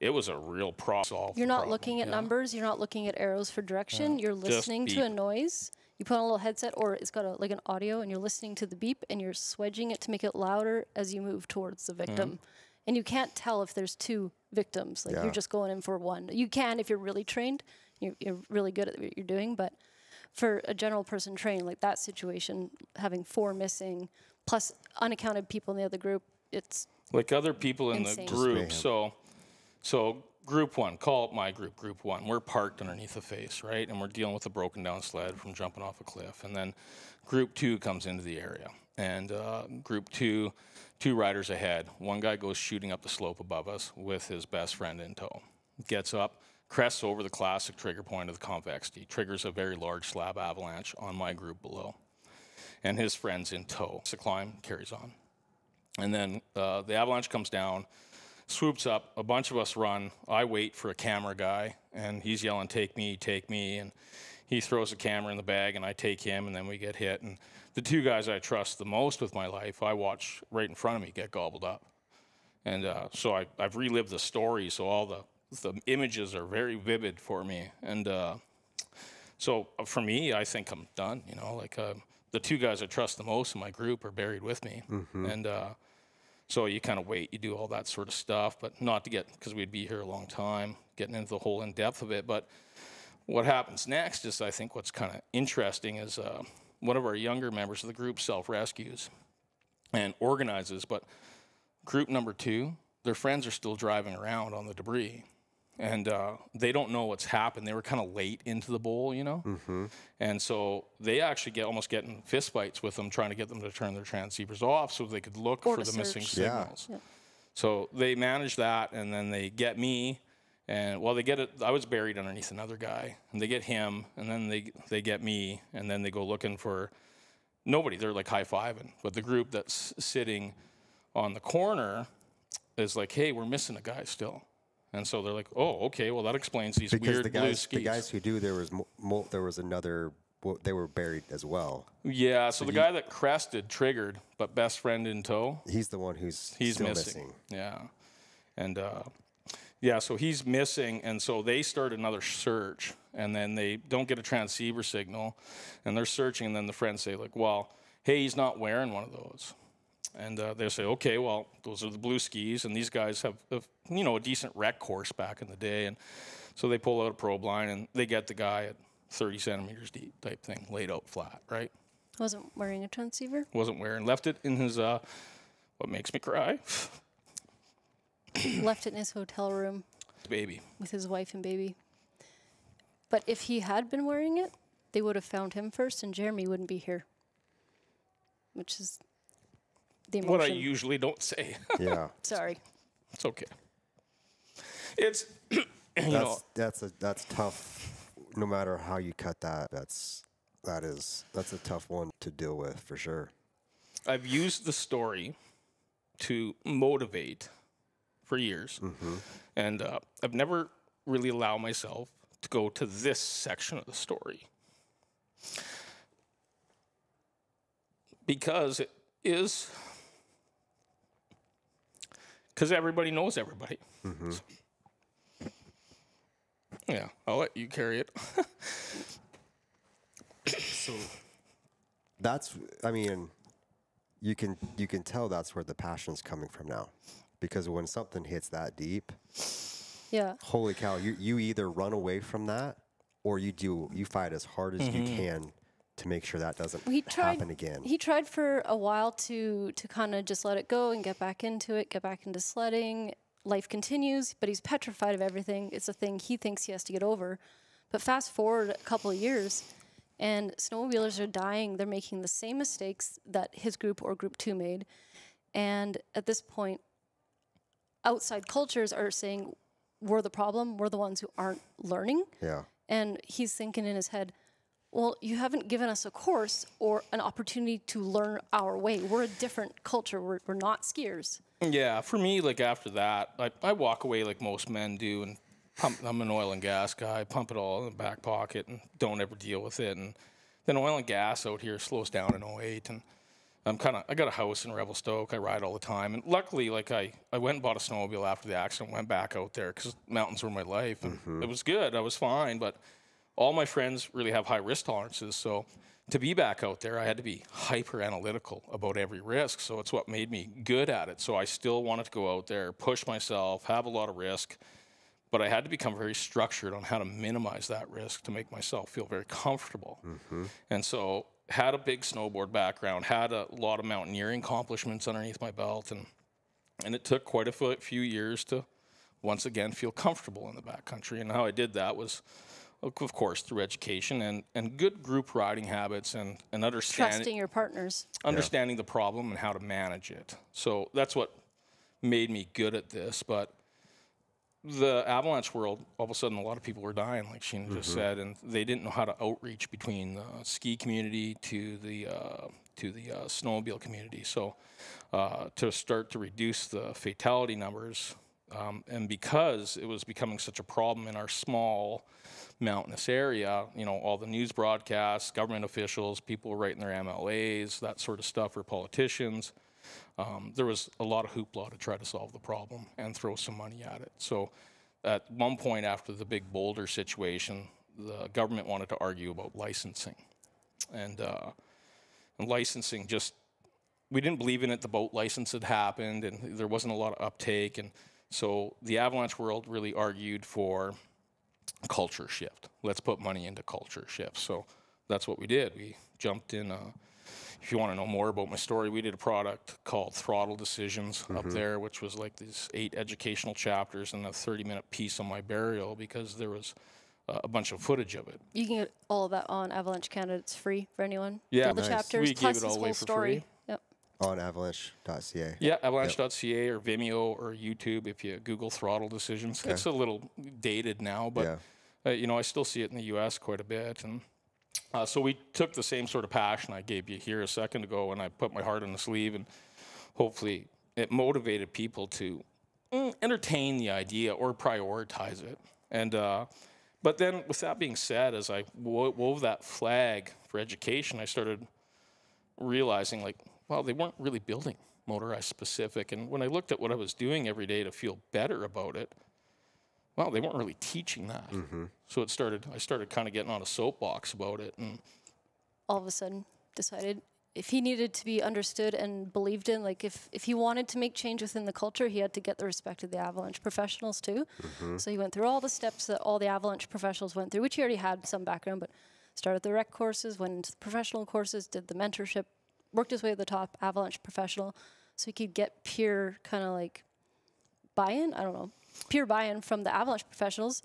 it was a real problem. You're not looking at numbers. You're not looking at arrows for direction. You're listening to a noise. You put on a little headset, or it's got a, like an audio, and you're listening to the beep, and you're swedging it to make it louder as you move towards the victim. And you can't tell if there's two victims. Like Yeah. you're just going in for one. You can if you're really trained. You're, you're really good at what you're doing, but for a general person trained, like that situation, having four missing plus unaccounted people in the other group, it's like other people in Insane. the Just group. So, so group one, call it my group, group one. We're parked underneath a face, right, and we're dealing with a broken down sled from jumping off a cliff. And then group two comes into the area, and uh, group two, two riders ahead. One guy goes shooting up the slope above us with his best friend in tow. Gets up, crests over the classic trigger point of the convexity, triggers a very large slab avalanche on my group below, and his friend's in tow. The climb carries on. And then uh, the avalanche comes down, swoops up. A bunch of us run. I wait for a camera guy, and he's yelling, "Take me, take me!" And he throws a camera in the bag, and I take him, and then we get hit. And the two guys I trust the most with my life, I watch right in front of me get gobbled up. And uh, so I, I've relived the story, so all the the images are very vivid for me. And uh, so for me, I think I'm done. You know, like uh, the two guys I trust the most in my group are buried with me, and uh, so you kind of wait, you do all that sort of stuff, but not to get because we'd be here a long time, getting into the whole in depth of it. But what happens next is, I think, what's kind of interesting is uh, one of our younger members of the group self rescues and organizes, but group number two, their friends are still driving around on the debris. And uh, they don't know what's happened. They were kind of late into the bowl, you know? And so they actually get almost getting fistfights with them, trying to get them to turn their transceivers off so they could look Or for to the missing search. Yeah. signals. So they manage that, and then they get me, and well, they get it. I was buried underneath another guy, and they get him, and then they they get me, and then they go looking for nobody. They're like high fiving, but the group that's sitting on the corner is like, "Hey, we're missing a guy still," and so they're like, "Oh, okay. Well, that explains these Because weird the blue guys, skis." the guys who do, there was mo- mo- there was another. Well, they were buried as well. yeah. So, the guy that crested triggered, but best friend in tow. He's the one who's he's still missing. missing. Yeah, and uh, yeah, so he's missing, and so they start another search, and then they don't get a transceiver signal, and they're searching, and then the friends say like, "Well, hey, he's not wearing one of those," and uh, they say, "Okay, well, those are the blue skis, and these guys have, have you know a decent rec course back in the day," and so they pull out a probe line and they get the guy at 30 centimeters deep type thing, laid out flat, right? Wasn't wearing a transceiver. Wasn't wearing, left it in his uh, what makes me cry, *laughs* *clears throat* Left it in his hotel room baby. with his wife and baby. But if he had been wearing it, they would have found him first, and Jeremy wouldn't be here. Which is the emotion. What I usually don't say. *laughs* Yeah, Sorry. it's okay. It's *clears throat* you know that's that's a that's tough. No matter how you cut that, that's that is that's a tough one to deal with for sure. I've used the story to motivate for years, and uh, I've never really allowed myself to go to this section of the story. Because it is because everybody knows everybody. Yeah, I'll let you carry it. *coughs* So that's I mean, you can you can tell that's where the passion's coming from now, because when something hits that deep, Yeah. holy cow, you you either run away from that or you do you fight as hard as you mm-hmm. can to make sure that doesn't he tried happen again. He tried for a while to to kind of just let it go and get back into it, get back into sledding. Life continues, but he's petrified of everything. It's a thing he thinks he has to get over. But fast forward a couple of years, and snowmobilers are dying. They're making the same mistakes that his group or group two made. And at this point, outside cultures are saying, we're the problem. We're the ones who aren't learning. yeah. And he's thinking in his head, well, you haven't given us a course or an opportunity to learn our way. We're a different culture. We're, we're not skiers. Yeah, for me, like after that, I, I walk away like most men do, and pump, I'm an oil and gas guy. Pump it all in the back pocket and don't ever deal with it. And then oil and gas out here slows down in 08, and I'm kind of I got a house in Revelstoke. I ride all the time, and luckily, like I I went and bought a snowmobile after the accident. Went back out there because mountains were my life, and mm-hmm. it was good. I was fine, but all my friends really have high risk tolerances, so to be back out there, I had to be hyper analytical about every risk. So it's what made me good at it. So I still wanted to go out there, push myself, have a lot of risk, but I had to become very structured on how to minimize that risk to make myself feel very comfortable. Mm-hmm. And so had a big snowboard background, had a lot of mountaineering accomplishments underneath my belt, and and it took quite a few years to once again feel comfortable in the backcountry. And how I did that was, of course, through education and, and good group riding habits and, and understanding Trusting your partners. understanding the problem and how to manage it. So that's what made me good at this. But the avalanche world, all of a sudden, a lot of people were dying, like Shena just said, and they didn't know how to outreach between the ski community to the uh, to the uh, snowmobile community. So uh, to start to reduce the fatality numbers, um, and because it was becoming such a problem in our small mountainous area, you know, all the news broadcasts, government officials, people were writing their MLAs, that sort of stuff, or politicians. Um, there was a lot of hoopla to try to solve the problem and throw some money at it. So, at one point after the big boulder situation, the government wanted to argue about licensing, and, uh, and licensing just we didn't believe in it. The boat license had happened, and there wasn't a lot of uptake, and so the avalanche world really argued for culture shift. Let's put money into culture shift. So that's what we did. We jumped in. If you want to know more about my story, we did a product called Throttle Decisions up there, which was like these eight educational chapters and a 30 minute piece on my burial because there was uh, a bunch of footage of it. You can get all of that on Avalanche Canada. It's free for anyone. Yeah, all the nice. chapters We gave plus it this all whole away for story. free. Yep. On avalanche.ca. Yeah, avalanche.ca or Vimeo or YouTube if you Google throttle decisions. It's a little dated now, but Yeah. uh, you know, I still see it in the U.S. quite a bit. And uh, so we took the same sort of passion I gave you here a second ago, and I put my heart on the sleeve, and hopefully it motivated people to mm, entertain the idea or prioritize it. And uh, but then, with that being said, as I wo- wove that flag for education, I started realizing like, well, they weren't really building motorized specific. And when I looked at what I was doing every day to feel better about it, well, they weren't really teaching that. Mm-hmm. So it started. I started kind of getting on a soapbox about it, and all of a sudden decided if he needed to be understood and believed in, like if, if he wanted to make change within the culture, he had to get the respect of the Avalanche professionals too. Mm-hmm. So he went through all the steps that all the Avalanche professionals went through, which he already had some background, but started the rec courses, went into the professional courses, did the mentorship, worked his way to the top, Avalanche professional, so he could get peer kind of like buy-in. I don't know, peer buy-in from the Avalanche professionals,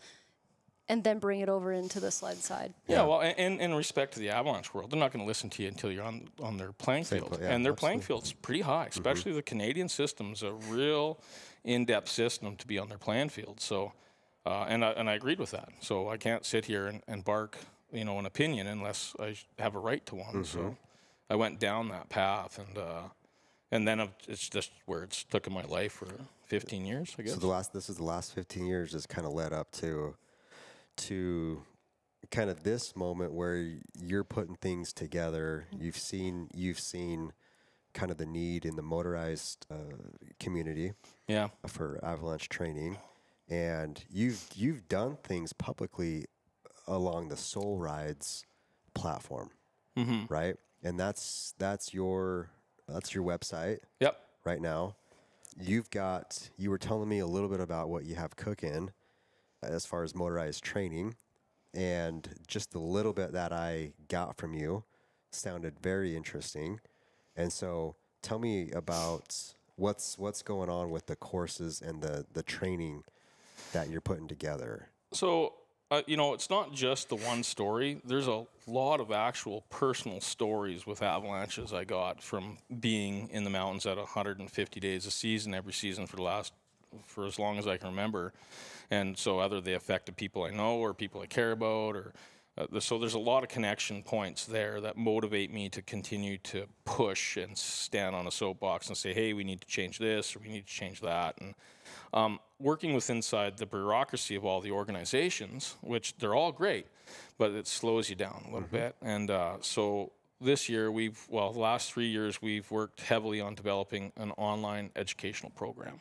and then bring it over into the sled side. Yeah, well, and, and in respect to the Avalanche world, they're not going to listen to you until you're on on their playing Same field, pla- yeah, and their playing field's pretty high. Especially the Canadian system's a real in-depth system to be on their playing field. So, uh, and I, and I agreed with that. So I can't sit here and, and bark, you know, an opinion unless I have a right to one. So I went down that path, and uh, and then it's just where it's took in my life for 15 years, I guess. So the last this is the last 15 years has kind of led up to to kind of this moment where you're putting things together. You've seen you've seen kind of the need in the motorized uh, community yeah. for avalanche training, and you've you've done things publicly along the Soul Rides platform, right? And that's that's your that's your website Yep. right now. You've got, you were telling me a little bit about what you have cooking uh, as far as motorized training. And just the little bit that I got from you sounded very interesting. And so tell me about what's what's going on with the courses and the, the training that you're putting together. So, uh, you know, it's not just the one story. There's a lot of actual personal stories with avalanches I got from being in the mountains at 150 days a season every season for the last for as long as I can remember. And so either they affected people I know or people I care about or uh, so there's a lot of connection points there that motivate me to continue to push and stand on a soapbox and say, hey, we need to change this or we need to change that. And um, working with inside the bureaucracy of all the organizations, which they're all great, but it slows you down a little bit. And uh, so this year, we've, well, the last three years, we've worked heavily on developing an online educational program.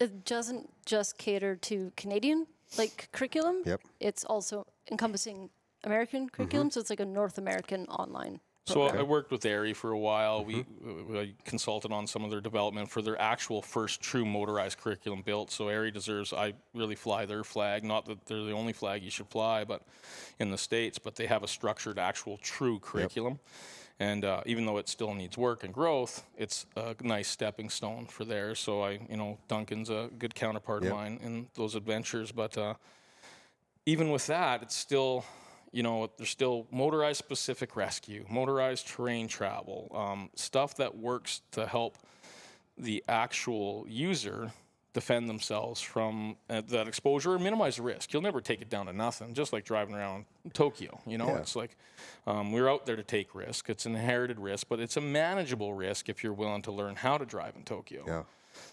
it doesn't just cater to Canadian like curriculum. Yep. It's also encompassing American curriculum, so it's like a North American online. So I worked with AIARE for a while. We, uh, I consulted on some of their development for their actual first true motorized curriculum built. So AIARE deserves, I really fly their flag. Not that they're the only flag you should fly, but in the states. But they have a structured, actual, true curriculum. And uh, even though it still needs work and growth, it's a nice stepping stone for there. So I, you know, Duncan's a good counterpart Yep. of mine in those adventures. But uh, even with that, it's still, you know, there's still motorized specific rescue, motorized terrain travel, um, stuff that works to help the actual user defend themselves from uh, that exposure or minimize risk. You'll never take it down to nothing, just like driving around Tokyo. You know, Yeah. it's like um, we're out there to take risk. It's an inherited risk, but it's a manageable risk if you're willing to learn how to drive in Tokyo. Yeah.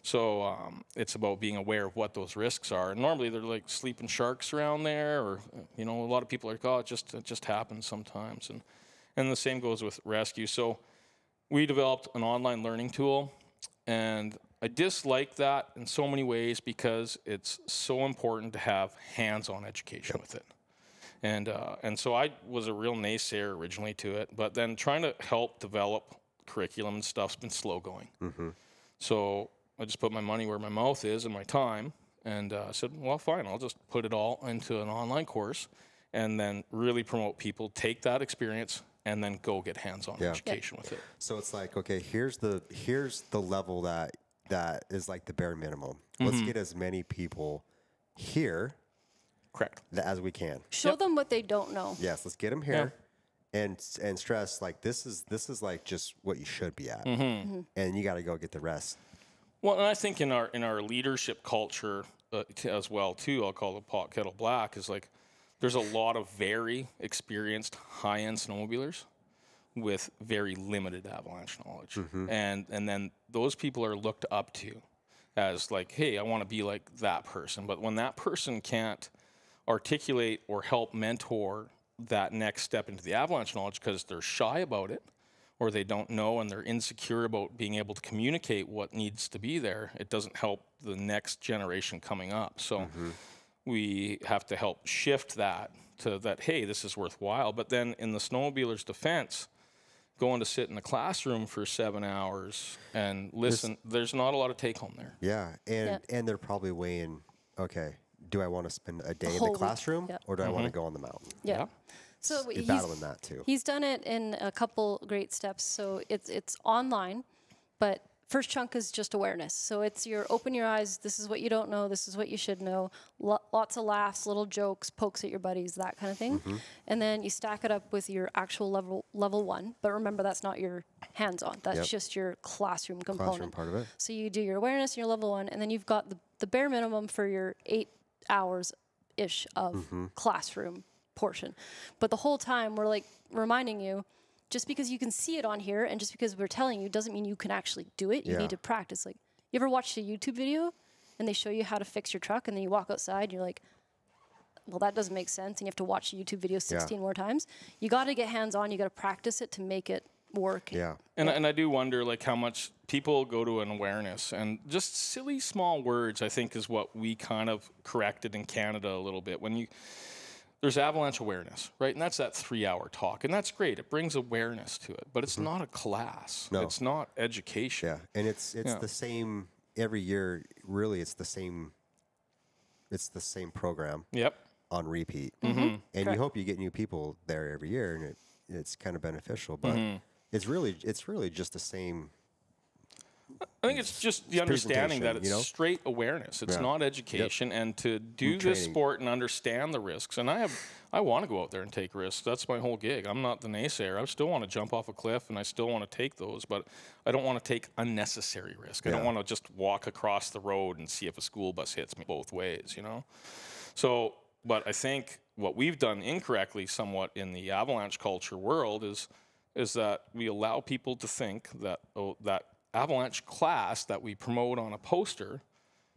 So um, it's about being aware of what those risks are. And normally they're like sleeping sharks around there, or you know, a lot of people are like, oh, it just it just happens sometimes. And and the same goes with rescue. So we developed an online learning tool, and I dislike that in so many ways because it's so important to have hands-on education with it. And uh, and so I was a real naysayer originally to it, but then trying to help develop curriculum and stuff's been slow going. So I just put my money where my mouth is and my time, and uh, said, well, fine, I'll just put it all into an online course, and then really promote people take that experience and then go get hands-on Yeah. education with it. So it's like, okay, here's the here's the level that that is like the bare minimum. Let's Mm-hmm. get as many people here Correct. as we can. Show Yep. them what they don't know. Yes, let's get them here. And, and stress like this is this is like just what you should be at, Mm-hmm. and you got to go get the rest. Well, and I think in our in our leadership culture uh, t- as well too, I'll call it pot kettle black is like there's a lot of very experienced high end snowmobilers with very limited avalanche knowledge, and and then those people are looked up to as like, hey, I want to be like that person, but when that person can't articulate or help mentor that next step into the avalanche knowledge because they're shy about it or they don't know and they're insecure about being able to communicate what needs to be there, it doesn't help the next generation coming up. So we have to help shift that to that, hey, this is worthwhile. But then in the snowmobiler's defense, going to sit in the classroom for seven hours and listen, there's not a lot of take home there. Yeah, and Yeah. and they're probably weighing, okay, do I want to spend a day in the classroom yeah. or do I want to Mm-hmm. go on the mountain? Yeah. So You're he's, battling that too. he's done it in a couple great steps. So it's it's online, but first chunk is just awareness. So it's your open your eyes. This is what you don't know. This is what you should know. Lo- lots of laughs, little jokes, pokes at your buddies, that kind of thing. Mm-hmm. And then you stack it up with your actual level level one. But remember, that's not your hands on. That's Yep. just your classroom component. Classroom part of it. So you do your awareness and your level one, and then you've got the, the bare minimum for your eight hours ish of Mm-hmm. classroom portion. But the whole time we're like reminding you, just because you can see it on here and just because we're telling you doesn't mean you can actually do it. You Yeah. need to practice. Like you ever watched a YouTube video and they show you how to fix your truck and then you walk outside and you're like, well, that doesn't make sense. And you have to watch the YouTube video 16 more times. You got to get hands on. You got to practice it to make it work. Yeah. And, and I do wonder like how much people go to an awareness and just silly small words I think is what we kind of corrected in Canada a little bit when you there's avalanche awareness right and that's that three hour talk and that's great it brings awareness to it but it's not a class No. it's not education Yeah, and it's it's Yeah. the same every year. Really, it's the same. It's the same program yep on repeat, Mm-hmm. and you hope you get new people there every year, and it, it's kind of beneficial. But Mm-hmm. it's really it's really just the same. I think it's just the understanding that it's you know? straight awareness. It's Yeah. not education, and to do this training. sport and understand the risks. And I have, I want to go out there and take risks. That's my whole gig. I'm not the naysayer. I still want to jump off a cliff, and I still want to take those, but I don't want to take unnecessary risk. I don't want to just walk across the road and see if a school bus hits me both ways. You know. So, but I think what we've done incorrectly, somewhat in the avalanche culture world, is is that we allow people to think that oh, that avalanche class that we promote on a poster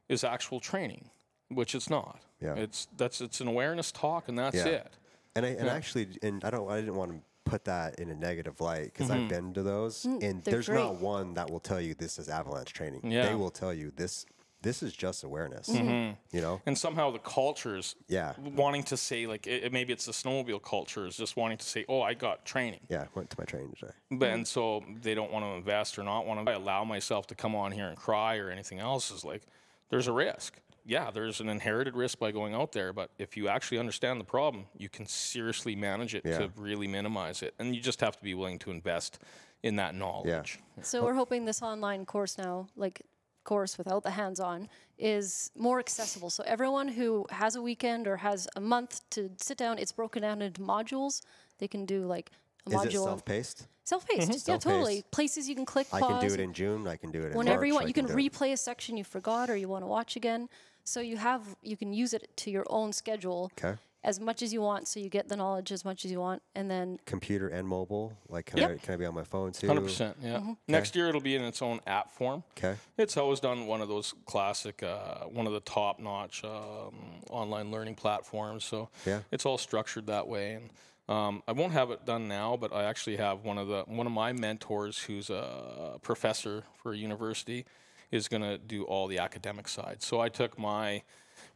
is actual training, which it's not. Yeah. It's that's it's an awareness talk, and that's Yeah. it. And I and actually, and I don't I didn't want to put that in a negative light because Mm-hmm. I've been to those, and they're there's not one that will tell you this is avalanche training. Yeah. They will tell you this this is just awareness. Mm-hmm. You know. And somehow the cultures, Yeah. wanting to say like it, it- maybe it's the snowmobile culture is just wanting to say, oh, I got training. Yeah, went to my training today. But and so they don't want to invest or not want to allow myself to come on here and cry or anything else is like there's a risk. Yeah, there's an inherited risk by going out there, but if you actually understand the problem, you can seriously manage it Yeah. to really minimize it. And you just have to be willing to invest in that knowledge. So we're hoping this online course now, like course without the hands-on, is more accessible. So everyone who has a weekend or has a month to sit down, it's broken down into modules. They can do like a Is it module of self-paced? self-paced. Mm-hmm. Yeah, Self-paced. totally. Places you can click I pause. can do it in June. I can do it in whenever March, you want. You can do it- replay a section you forgot or you want to watch again. So you have you can use it to your own schedule Okay. As much as you want. So you get the knowledge as much as you want, and then Computer and mobile. Like, can, Yep. I, can I be on my phone too? Hundred percent. Yeah. Mm-hmm. Next year it'll be in its own app form. Okay. It's always done one of those classic, uh, one of the top-notch um, online learning platforms. So Yeah. it's all structured that way. And um, I won't have it done now, but I actually have one of the one of my mentors, who's a professor for a university, is going to do all the academic side. So I took my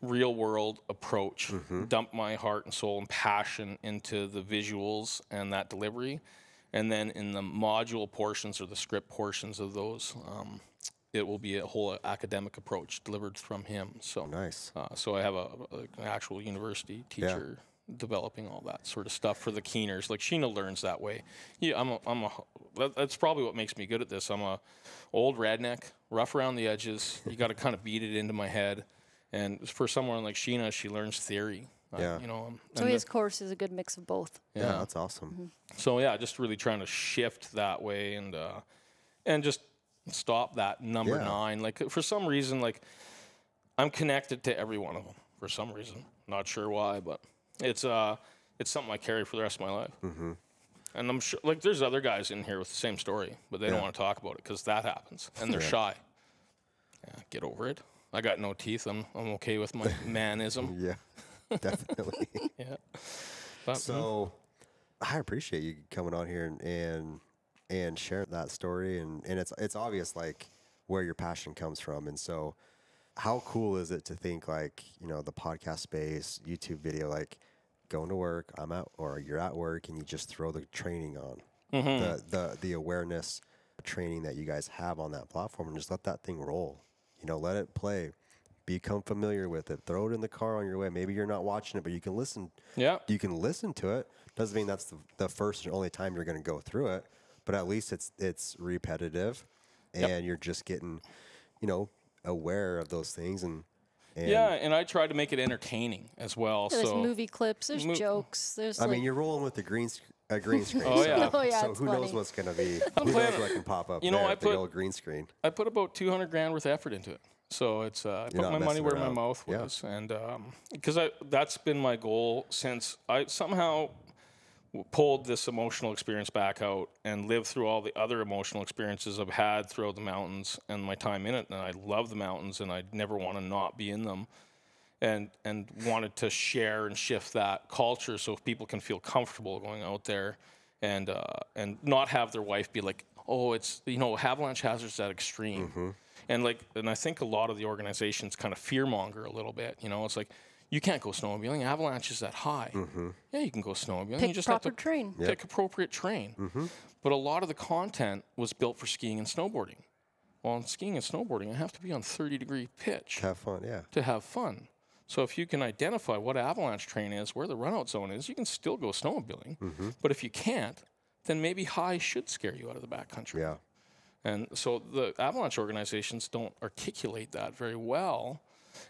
real world approach, dump my heart and soul and passion into the visuals and that delivery. And then in the module portions or the script portions of those, um, it will be a whole academic approach delivered from him. So Nice. uh, so I have a, a- an actual university teacher developing all that sort of stuff for the keeners. Like Shena learns that way. Yeah, I'm a, I'm a, that's probably what makes me good at this. I'm a old redneck, rough around the edges. You got to kind of beat it into my head. And for someone like Shena, she learns theory. Uh, Yeah. you know. um, So his the- course is a good mix of both. Yeah, yeah. that's awesome. So yeah, just really trying to shift that way and uh, and just stop that number Yeah. nine. Like for some reason, like I'm connected to every one of them for some reason. Not sure why, but it's uh it's something I carry for the rest of my life. Mm-hmm. And I'm sure like there's other guys in here with the same story, but they don't want to talk about it because that happens and they're shy. Yeah, get over it. I got no teeth. I'm I'm okay with my *laughs* manism. Yeah, definitely. *laughs* Yeah. But, mm, So I appreciate you coming on here and and, and sharing that story and, and it's it's obvious like where your passion comes from and so how cool is it to think like you know the podcast space YouTube video like going to work I'm at or you're at work and you just throw the training on Mm-hmm. the the the awareness training that you guys have on that platform and just let that thing roll you know let it play become familiar with it throw it in the car on your way maybe you're not watching it but you can listen yeah. you can listen to it. Doesn't mean that's the, the first and only time you're going to go through it, but at least it's it's repetitive, and Yep. you're just getting, you know, aware of those things and. and Yeah, and I tried to make it entertaining as well. So there's so movie clips. There's Mo- jokes. There's I like, mean, you're rolling with the green sc- a green screen. Oh, so, yeah. *laughs* Oh, yeah, So it's who knows what's going to be? *laughs* Who knows playing- what can pop up you know, there? I with the put- old green screen. I put about 200 grand worth of effort into it. So it's uh, I put my money where around. my mouth Yeah. was, and because I that's been my goal since I somehow pulled this emotional experience back out and lived through all the other emotional experiences I've had throughout the mountains and my time in it. And I love the mountains, and I never want to not be in them. And and wanted to share and shift that culture so people can feel comfortable going out there, and uh, and not have their wife be like, oh, it's you know avalanche hazards that extreme. Mm-hmm. And like, and I think a lot of the organizations kind of fearmonger a little bit. You know, it's like you can't go snowmobiling. Avalanche is that high. Mm-hmm. Yeah, you can go snowmobiling. Pick you just proper have to train. pick appropriate terrain. Mm-hmm. But a lot of the content was built for skiing and snowboarding. Well, in skiing and snowboarding, I have to be on 30 degree pitch Have fun, yeah. to have fun. So if you can identify what avalanche terrain is, where the runout zone is, you can still go snowmobiling. Mm-hmm. But if you can't, then maybe high should scare you out of the backcountry. Yeah. And so the avalanche organizations don't articulate that very well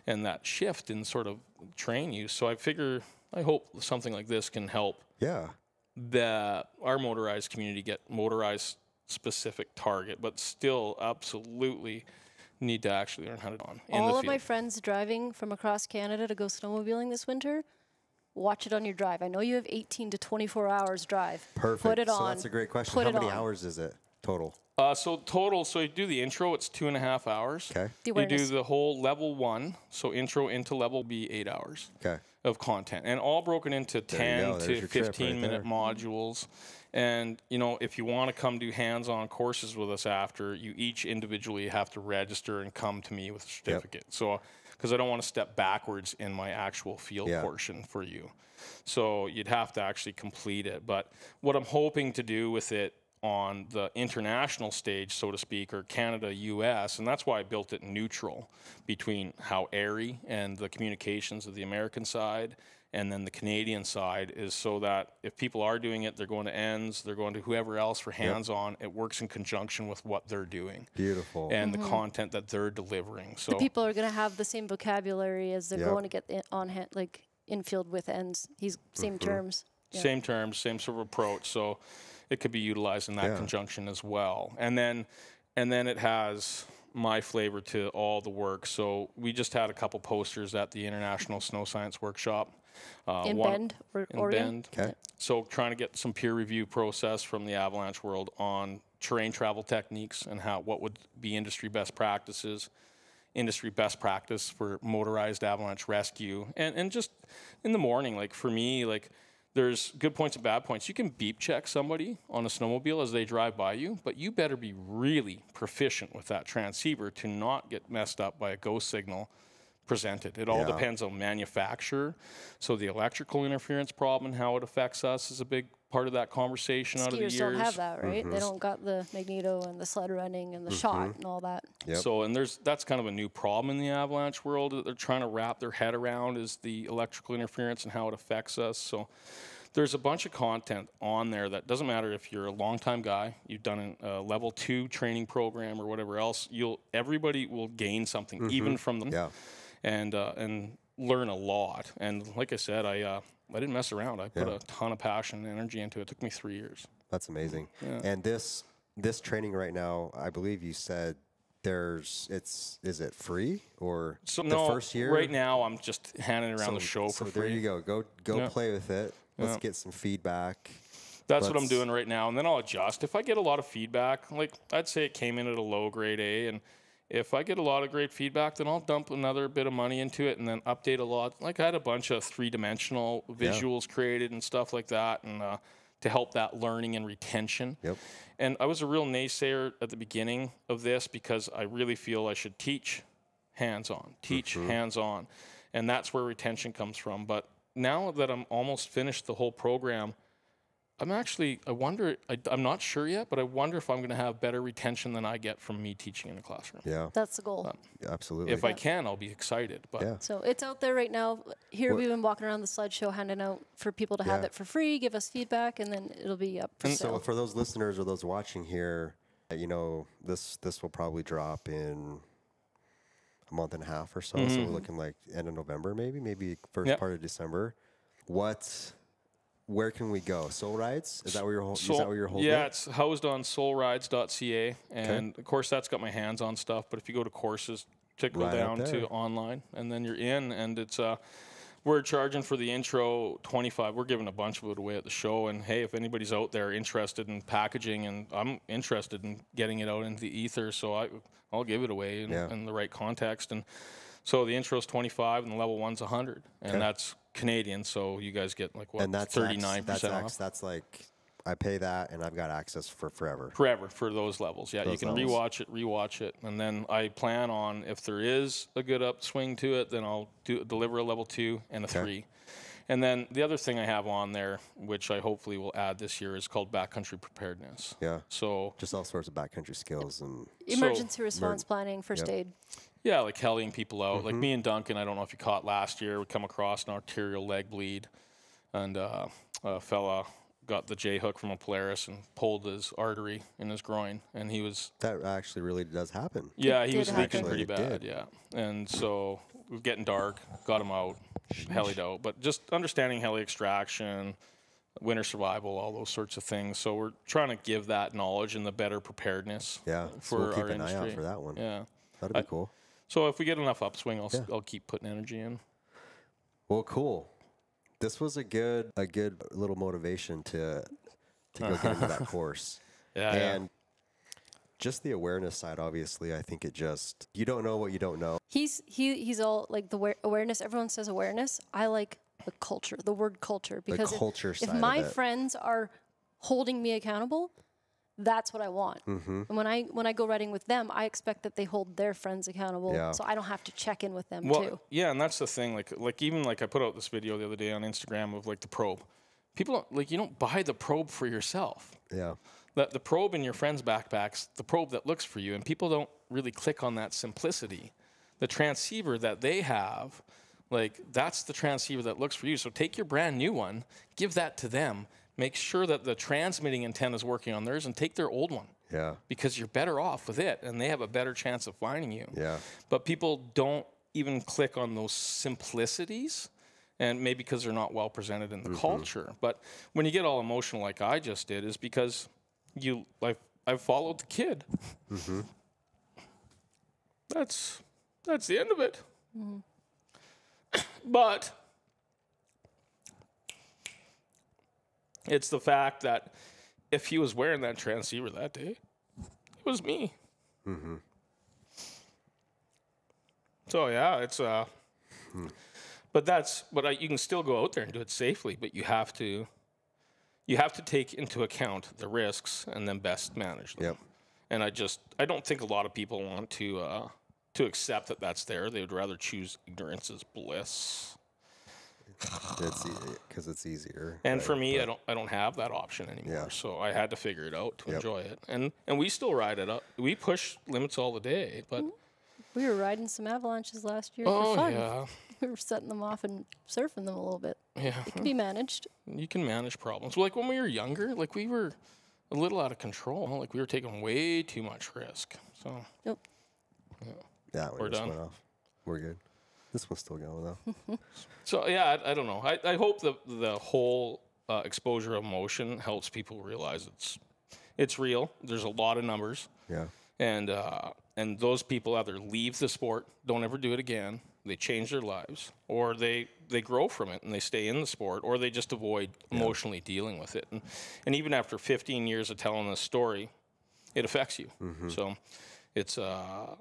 and that shift in sort of terrain use. So I figure, I hope something like this can help Yeah. the our motorized community get motorized specific target, but still absolutely need to actually learn how to on in all of my friends driving from across Canada to go snowmobiling this winter, watch it on your drive. I know you have 18 to 24 hours drive. Perfect. Put it so on. that's a great question. Put How many on. hours is it total? Uh, so total, so you do the intro, it's two and a half hours. Okay. You do the whole level one, so intro into level B, eight hours Okay. of content, and all broken into you 10 to your trip right 15 minute there. modules. And you know, if you want to come do hands-on courses with us after, you each individually have to register and come to me with a certificate. So, because I don't want to step backwards in my actual field Yeah. portion for you, so you'd have to actually complete it. But what I'm hoping to do with it on the international stage, so to speak, or Canada, US, and that's why I built it neutral between how AIARE and the communications of the American side and then the Canadian side is so that if people are doing it, they're going to ends, they're going to whoever else for hands on, it works in conjunction with what they're doing Beautiful. and the content that they're delivering. So the People are going to have the same vocabulary as they're Yep. going to get on hand, like infield with ends. He's same Mm-hmm. terms. Yeah. Same terms, same sort of approach. So it could be utilized in that Yeah. conjunction as well. And then and then it has my flavor to all the work. So we just had a couple posters at the International Snow Science Workshop. Uh, In one- Bend, or in Oregon. Bend. Okay. So trying to get some peer review process from the avalanche world on terrain travel techniques and how what would be industry best practices, industry best practice for motorized avalanche rescue, and and just in the morning, like for me, like there's good points and bad points. You can beep check somebody on a snowmobile as they drive by you, but you better be really proficient with that transceiver to not get messed up by a ghost signal presented. It all Yeah. depends on manufacturer. So the electrical interference problem and how it affects us is a big part of that conversation out of the Skiers years. don't have that, right? Mm-hmm. They don't got the magneto and the sled running and the shot and all that. Yep. So, and there's that's kind of a new problem in the avalanche world that they're trying to wrap their head around is the electrical interference and how it affects us. So, there's a bunch of content on there that doesn't matter if you're a longtime guy, you've done a uh, level two training program or whatever else. You'll everybody will gain something even from them, Yeah. And uh, and learn a lot. And like I said, I uh, I didn't mess around. I put Yeah. a ton of passion and energy into it. It took me three years. That's amazing. And this this training right now, I believe you said there's it's is it free or So the no, first year? right now I'm just handing around so, the show so for there you go. Go go Yeah. play with it. Let's Yeah. get some feedback. That's what I'm doing right now, and then I'll adjust. If I get a lot of feedback, like I'd say it came in at a low grade A, and if I get a lot of great feedback, then I'll dump another bit of money into it and then update a lot. Like I had a bunch of three dimensional visuals created and stuff like that, and uh, to help that learning and retention. Yep. And I was a real naysayer at the beginning of this because I really feel I should teach hands on, teach Mm-hmm. hands on. And that's where retention comes from. But now that I'm almost finished the whole program, I'm actually, I wonder, I, I'm not sure yet, but I wonder if I'm going to have better retention than I get from me teaching in a classroom. Yeah. That's the goal. Absolutely. If I can, I'll be excited. But Yeah. So it's out there right now. Here What- we've been walking around the sled show handing out for people to have it for free, give us feedback, and then it'll be up for So sale. for those listeners or those watching here, uh, you know, this this will probably drop in a month and a half or so. So we're looking like end of November, maybe, maybe first Yep. part of December. What? Where can we go? Soul Rides? Is that where you're is that where you're holding? yeah, it? it's housed on soulrides.ca. And of course, that's got my hands on stuff. But if you go to courses, tick go Right down to online, and then you're in. And it's, uh, we're charging for the intro 25. We're giving a bunch of it away at the show. And hey, if anybody's out there interested in packaging, and I'm interested in getting it out into the ether, so I, I'll give it away in, Yeah. in the right context. And so the intro is 25 and the level one's 100. And that's Canadian. So you guys get like what, and that's 39% That's, off? that's, that's like I pay that and I've got access for forever. forever for those levels. Yeah, you can levels. rewatch it, rewatch it, and then I plan on if there is a good upswing to it, then I'll do deliver a level two and a three. And then the other thing I have on there, which I hopefully will add this year, is called backcountry preparedness. Yeah. So Just all sorts of backcountry skills and Emergency response planning, first Yep. aid. Yeah, like hellying people out. Mm-hmm. Like me and Duncan, I don't know if you caught last year, we come across an arterial leg bleed, and uh, a fella got the J hook from a Polaris and pulled his artery in his groin, and he was that actually really does happen. Yeah, he was happen. leaking Actually, pretty it bad. did. Yeah, and so it was getting dark. Got him out, helied out. But just understanding heli extraction, winter survival, all those sorts of things. So we're trying to give that knowledge and the better preparedness. Yeah. So for we'll keep our an eye out industry. for that one. Yeah. That'd be cool. So if we get enough upswing, I'll s Yeah. will keep putting energy in. Well, cool. This was a good a good little motivation to to go get into that *laughs* course. Yeah. yeah. And just the awareness side, obviously, I think it just you don't know what you don't know. He's he he's all like the awareness. Everyone says awareness. I like the culture, the word culture, because if- culture if, side of my it. friends are holding me accountable, that's what I want. Mm-hmm. And when I when I go riding with them, I expect that they hold their friends accountable, Yeah. so I don't have to check in with them Well, too. yeah, and that's the thing. Like, like even like I put out this video the other day on Instagram of like the probe. People don't, like you don't buy the probe for yourself. Yeah. the, the probe in your friend's backpacks, the probe that looks for you, and people don't really click on that simplicity. The transceiver that they have, like that's the transceiver that looks for you. So take your brand new one, give that to them, make sure that the transmitting antenna is working on theirs, and take their old one Yeah. because you're better off with it, and they have a better chance of finding you. Yeah. But people don't even click on those simplicities, and maybe because they're not well presented in the mm-hmm. culture. But when you get all emotional like I just did, is because you like I followed the kid. Mm-hmm. That's that's the end of it. Mm-hmm. *coughs* but it's the fact that if he was wearing that transceiver that day, it was me. So yeah, it's uh, but that's but I, you can still go out there and do it safely, but you have to, you have to take into account the risks and then best manage them. Yep. And I just I don't think a lot of people want to uh, to accept that that's there. They would rather choose ignorance as bliss. It's eh, because it's easier. And right? for me, I don't I don't have that option anymore. Yeah. So I had to figure it out to Yep. enjoy it. And and we still ride it up. We push limits all the day, but We were riding some avalanches last year oh for fun. yeah, *laughs* We were setting them off and surfing them a little bit. yeah, It can be managed. you can manage problems. Like when we were younger, like we were a little out of control. Like we were taking way too much risk. So Nope. yeah, we we're just done. went off. We're good. This one's still going though. *laughs* So yeah, I, I don't know. I, I hope the the whole uh, exposure of motion helps people realize it's it's real. There's a lot of numbers, Yeah. and uh, and those people either leave the sport, don't ever do it again, they change their lives, or they they grow from it and they stay in the sport, or they just avoid emotionally dealing with it. And and even after 15 years of telling this story, it affects you. So it's uh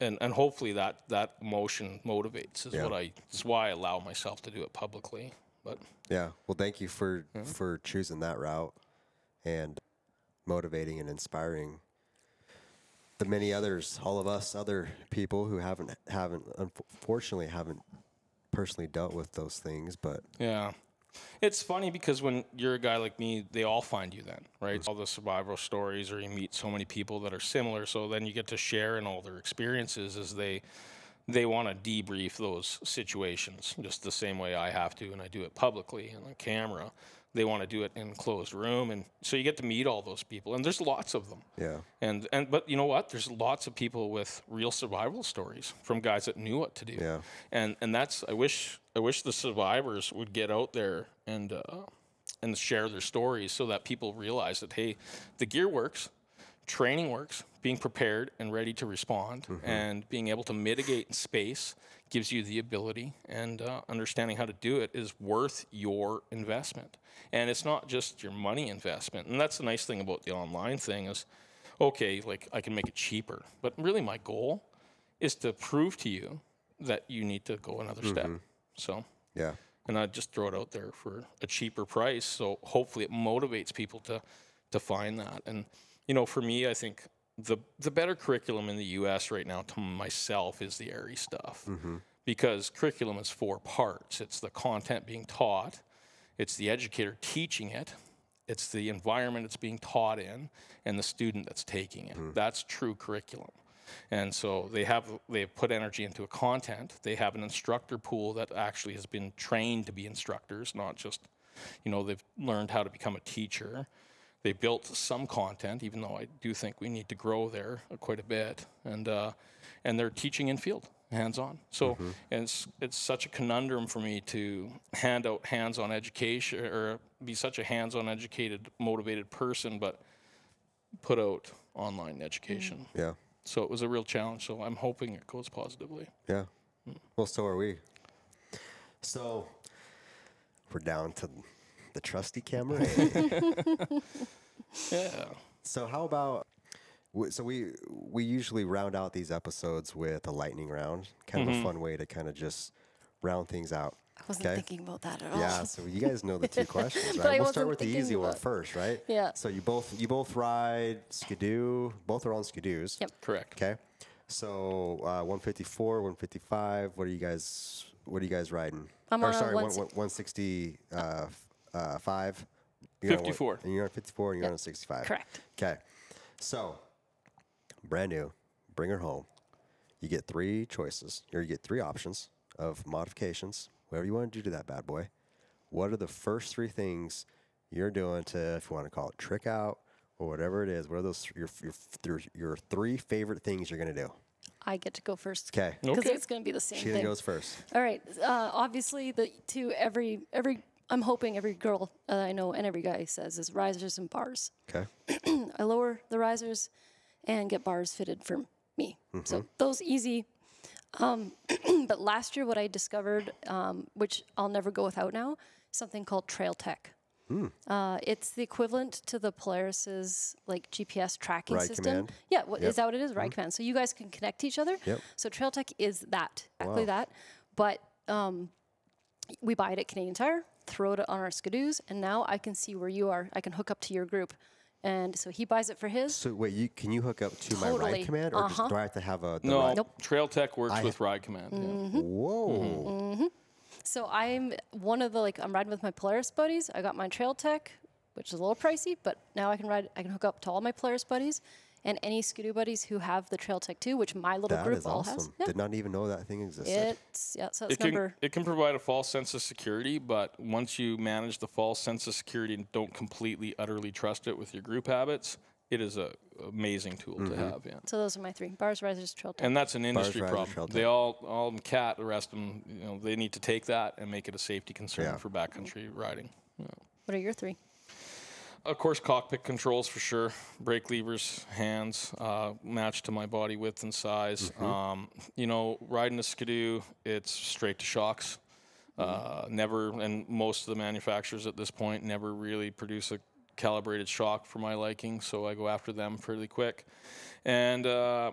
and and hopefully that that emotion motivates is Yeah. what I is why I allow myself to do it publicly. But Yeah. Well, thank you for for choosing that route and motivating and inspiring the many others, all of us other people who haven't haven't unfortunately haven't personally dealt with those things, but yeah. It's funny because when you're a guy like me, they all find you then, right? Mm-hmm. All the survival stories, or you meet so many people that are similar. So then you get to share in all their experiences as they they want to debrief those situations just the same way I have to, and I do it publicly and on camera. They want to do it in a closed room, and so you get to meet all those people, and there's lots of them. yeah. And and but you know what? There's lots of people with real survival stories from guys that knew what to do. Yeah. And and that's I wish I wish the survivors would get out there and uh, and share their stories so that people realize that hey, the gear works, training works, being prepared and ready to respond, and being able to mitigate in space gives you the ability and uh, understanding how to do it is worth your investment. And it's not just your money investment. And that's the nice thing about the online thing is, okay, like I can make it cheaper, but really my goal is to prove to you that you need to go another step. So Yeah. and I just throw it out there for a cheaper price. So hopefully it motivates people to to find that. And you know, for me, I think the the better curriculum in the U.S. right now to myself is the AIARE stuff mm-hmm. because curriculum is four parts. It's the content being taught, it's the educator teaching it, it's the environment it's being taught in, and the student that's taking it. Mm-hmm. That's true curriculum. And so they have they have put energy into a content. They have an instructor pool that actually has been trained to be instructors, not just, you know, they've learned how to become a teacher. They built some content, even though I do think we need to grow there quite a bit. And uh, and they're teaching in field, hands on. So and it's it's such a conundrum for me to hand out hands-on education or be such a hands-on educated, motivated person, but put out online education. Mm-hmm. Yeah. So it was a real challenge. So I'm hoping it goes positively. Yeah. Mm. Well, so are we. So we're down to the trusty camera. *laughs* Yeah. so how about? So we we usually round out these episodes with a lightning round, kind of a fun way to kind of just round things out. I wasn't Okay. thinking about that at all. Yeah, so you guys know the two *laughs* questions, But I right? We'll start with the easy one about- first, right? *laughs* Yeah. So you both you both ride skidoo. Both are on skidoos. Yep. Correct. Okay. So uh, 154, 155. What are you guys? What are you guys riding? I'm or on sorry, one, 160 uh, f- uh, five. You're on one- 54. and you're on 54, and you're on 65. Correct. Okay. So brand new. Bring her home. You get three choices, or you get three options of modifications, whatever you want to do to that bad boy. What are the first three things you're doing to, if you want to call it trick out or whatever it is? What are those your your your, your three favorite things you're gonna do? I get to go first. Okay. Because Okay. it's going to be the same Sheila thing. goes first. All right. Uh, obviously, the to every every I'm hoping every girl uh, I know and every guy says is risers and bars. Okay. *clears throat* I lower the risers and get bars fitted for me. Mm-hmm. So those easy. Um, *clears throat* but last year, what I discovered, um, which I'll never go without now, something called Trail Tech. Hmm. Uh, it's the equivalent to the Polaris's like GPS tracking Ride system. Command? Yeah, what, is Yep. that what it is? Ride Command. So you guys can connect to each other. Yep. So Trail Tech is that exactly Wow. that. But um, we buy it at Canadian Tire, throw it on our skidoos, and now I can see where you are. I can hook up to your group and so he buys it for his. So wait, you can you hook up to my ride command, or Uh-huh. just, do I have to have a the No, ride? Nope. Trail Tech works I- with Ride Command. yeah. Whoa. So I'm one of the like I'm riding with my Polaris buddies. I got my Trail Tech, which is a little pricey, but now I can ride. I can hook up to all my Polaris buddies and any Skidoo buddies who have the Trail Tech too, which my little That group is all awesome. has. Yeah. Did not even know that thing existed. It's yeah. So that's It can, number. it can provide a false sense of security, but once you manage the false sense of security and don't completely, utterly trust it with your group habits, it is a amazing tool Mm-hmm. to have. Yeah. So those are my three: bars, risers, Trail Tech. And that's an industry Risers, problem. Trail They all, all of them cat, the rest of them, you know, they need to take that and make it a safety concern Yeah. for backcountry riding. Yeah. what are your three? Of course, cockpit controls for sure. Brake levers, hands, uh, matched to my body width and size. Um, you know, riding a Skidoo, it's straight to shocks. Uh, never, and most of the manufacturers at this point never really produce a calibrated shock for my liking, so I go after them fairly quick. And uh,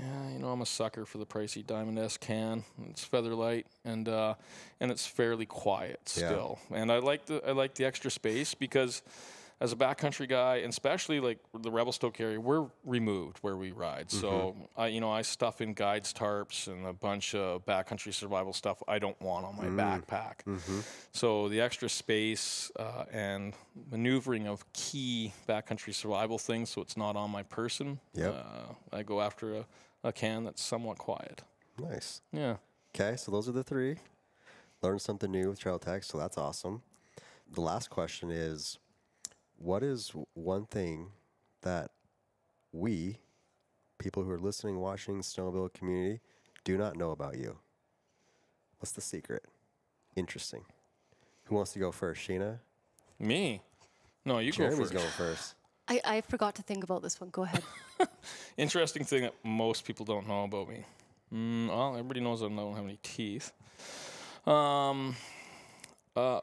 yeah, you know, I'm a sucker for the pricey Diamond S can. It's feather light and uh, and it's fairly quiet Yeah. still. And I like the I like the extra space because as a backcountry guy, and especially like the Rebel Revelstoke area, we're removed where we ride. So I, you know, I stuff in guides tarps and a bunch of backcountry survival stuff I don't want on my backpack. So the extra space uh, and maneuvering of key backcountry survival things, so it's not on my person. Yep. Uh, I go after a, a can that's somewhat quiet. Nice. Yeah. Okay, so those are the three. Learn something new with Trail Tech, so that's awesome. The last question is what is one thing that we, people who are listening, watching, snowmobile community, do not know about you? What's the secret? Interesting. Who wants to go first? Shena? Me? No, you Jeremy's go first. going first. I, I forgot to think about this one. Go ahead. *laughs* Interesting thing that most people don't know about me. Mm, well, everybody knows I don't have any teeth. Um, uh,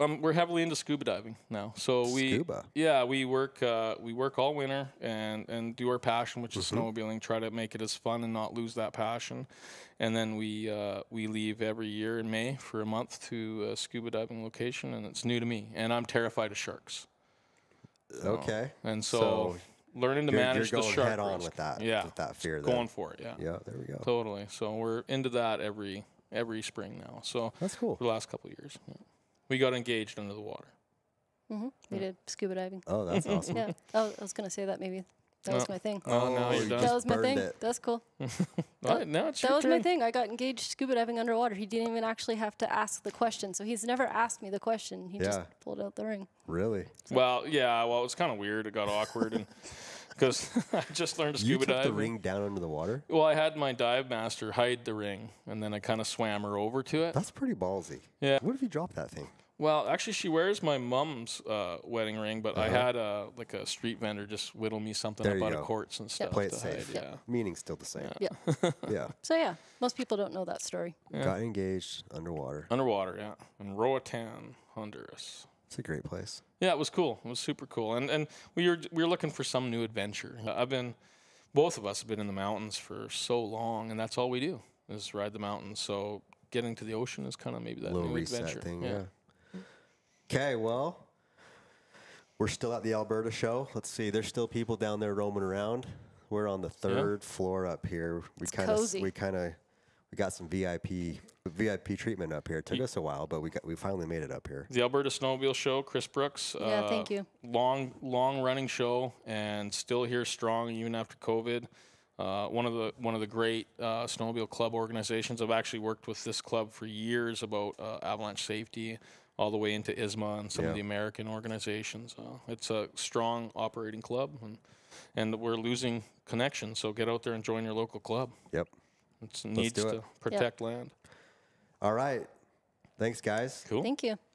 um, we're heavily into scuba diving now. So we, Scuba? yeah, we work uh, we work all winter and and do our passion, which is snowmobiling. Try to make it as fun and not lose that passion. And then we uh, we leave every year in May for a month to a scuba diving location, and it's new to me. And I'm terrified of sharks. Okay. And so, So learning to You're, you're manage the going shark head on risk. with that. Yeah, With that fear going for it. Yeah. Yeah, there we go. Totally. So we're into that every every spring now. So That's cool. for the last couple of years, yeah. We got engaged under the water. Mm-hmm. We did scuba diving. Oh, that's *laughs* awesome. Yeah. Oh, I was gonna say that maybe. That was Oh. my thing. Oh, now you're you done. that was my burned thing. it. That's cool. *laughs* *laughs* All right, now it's That your was my turn. thing. I got engaged scuba diving underwater. He didn't even actually have to ask the question. So he's never asked me the question. He just pulled out the ring. Really? Well, yeah. Well, it was kind of weird. It got awkward, and because *laughs* I just learned to You scuba took dive. the ring down under the water? Well, I had my dive master hide the ring, and then I kind of swam her over to it. That's pretty ballsy. Yeah. What if you dropped that thing? Well, actually, she wears my mom's uh, wedding ring, but I Uh-huh. had a like a street vendor just whittle me something There up you out of quartz and stuff. Play it to safe. hide, Yep. Yeah. Meaning's still the same. Yeah. *laughs* Yeah. So yeah, most people don't know that story. Got engaged underwater. Underwater, yeah, in Roatan, Honduras. It's a great place. Yeah, it was cool. It was super cool, and and we were we were looking for some new adventure. I've been, both of us have been in the mountains for so long, and that's all we do is ride the mountains. So getting to the ocean is kind of maybe that little new reset adventure. thing. Yeah. Okay, well, we're still at the Alberta show. Let's see. There's still people down there roaming around. We're on the third floor up here. We kind of cozy. we kind of we got some VIP VIP treatment up here. It took us a while, but we got we finally made it up here. The Alberta Snowmobile Show, Chris Brooks. Yeah, thank uh, you. Long, long running show, and still here strong even after COVID. Uh, one of the one of the great uh, snowmobile club organizations. I've actually worked with this club for years about uh, avalanche safety, all the way into ISMA and some Yeah. of the American organizations. Uh, it's a strong operating club, and and we're losing connection. So get out there and join your local club. Yep. It needs do to it. protect land. All right. Thanks, guys. Cool. Thank you.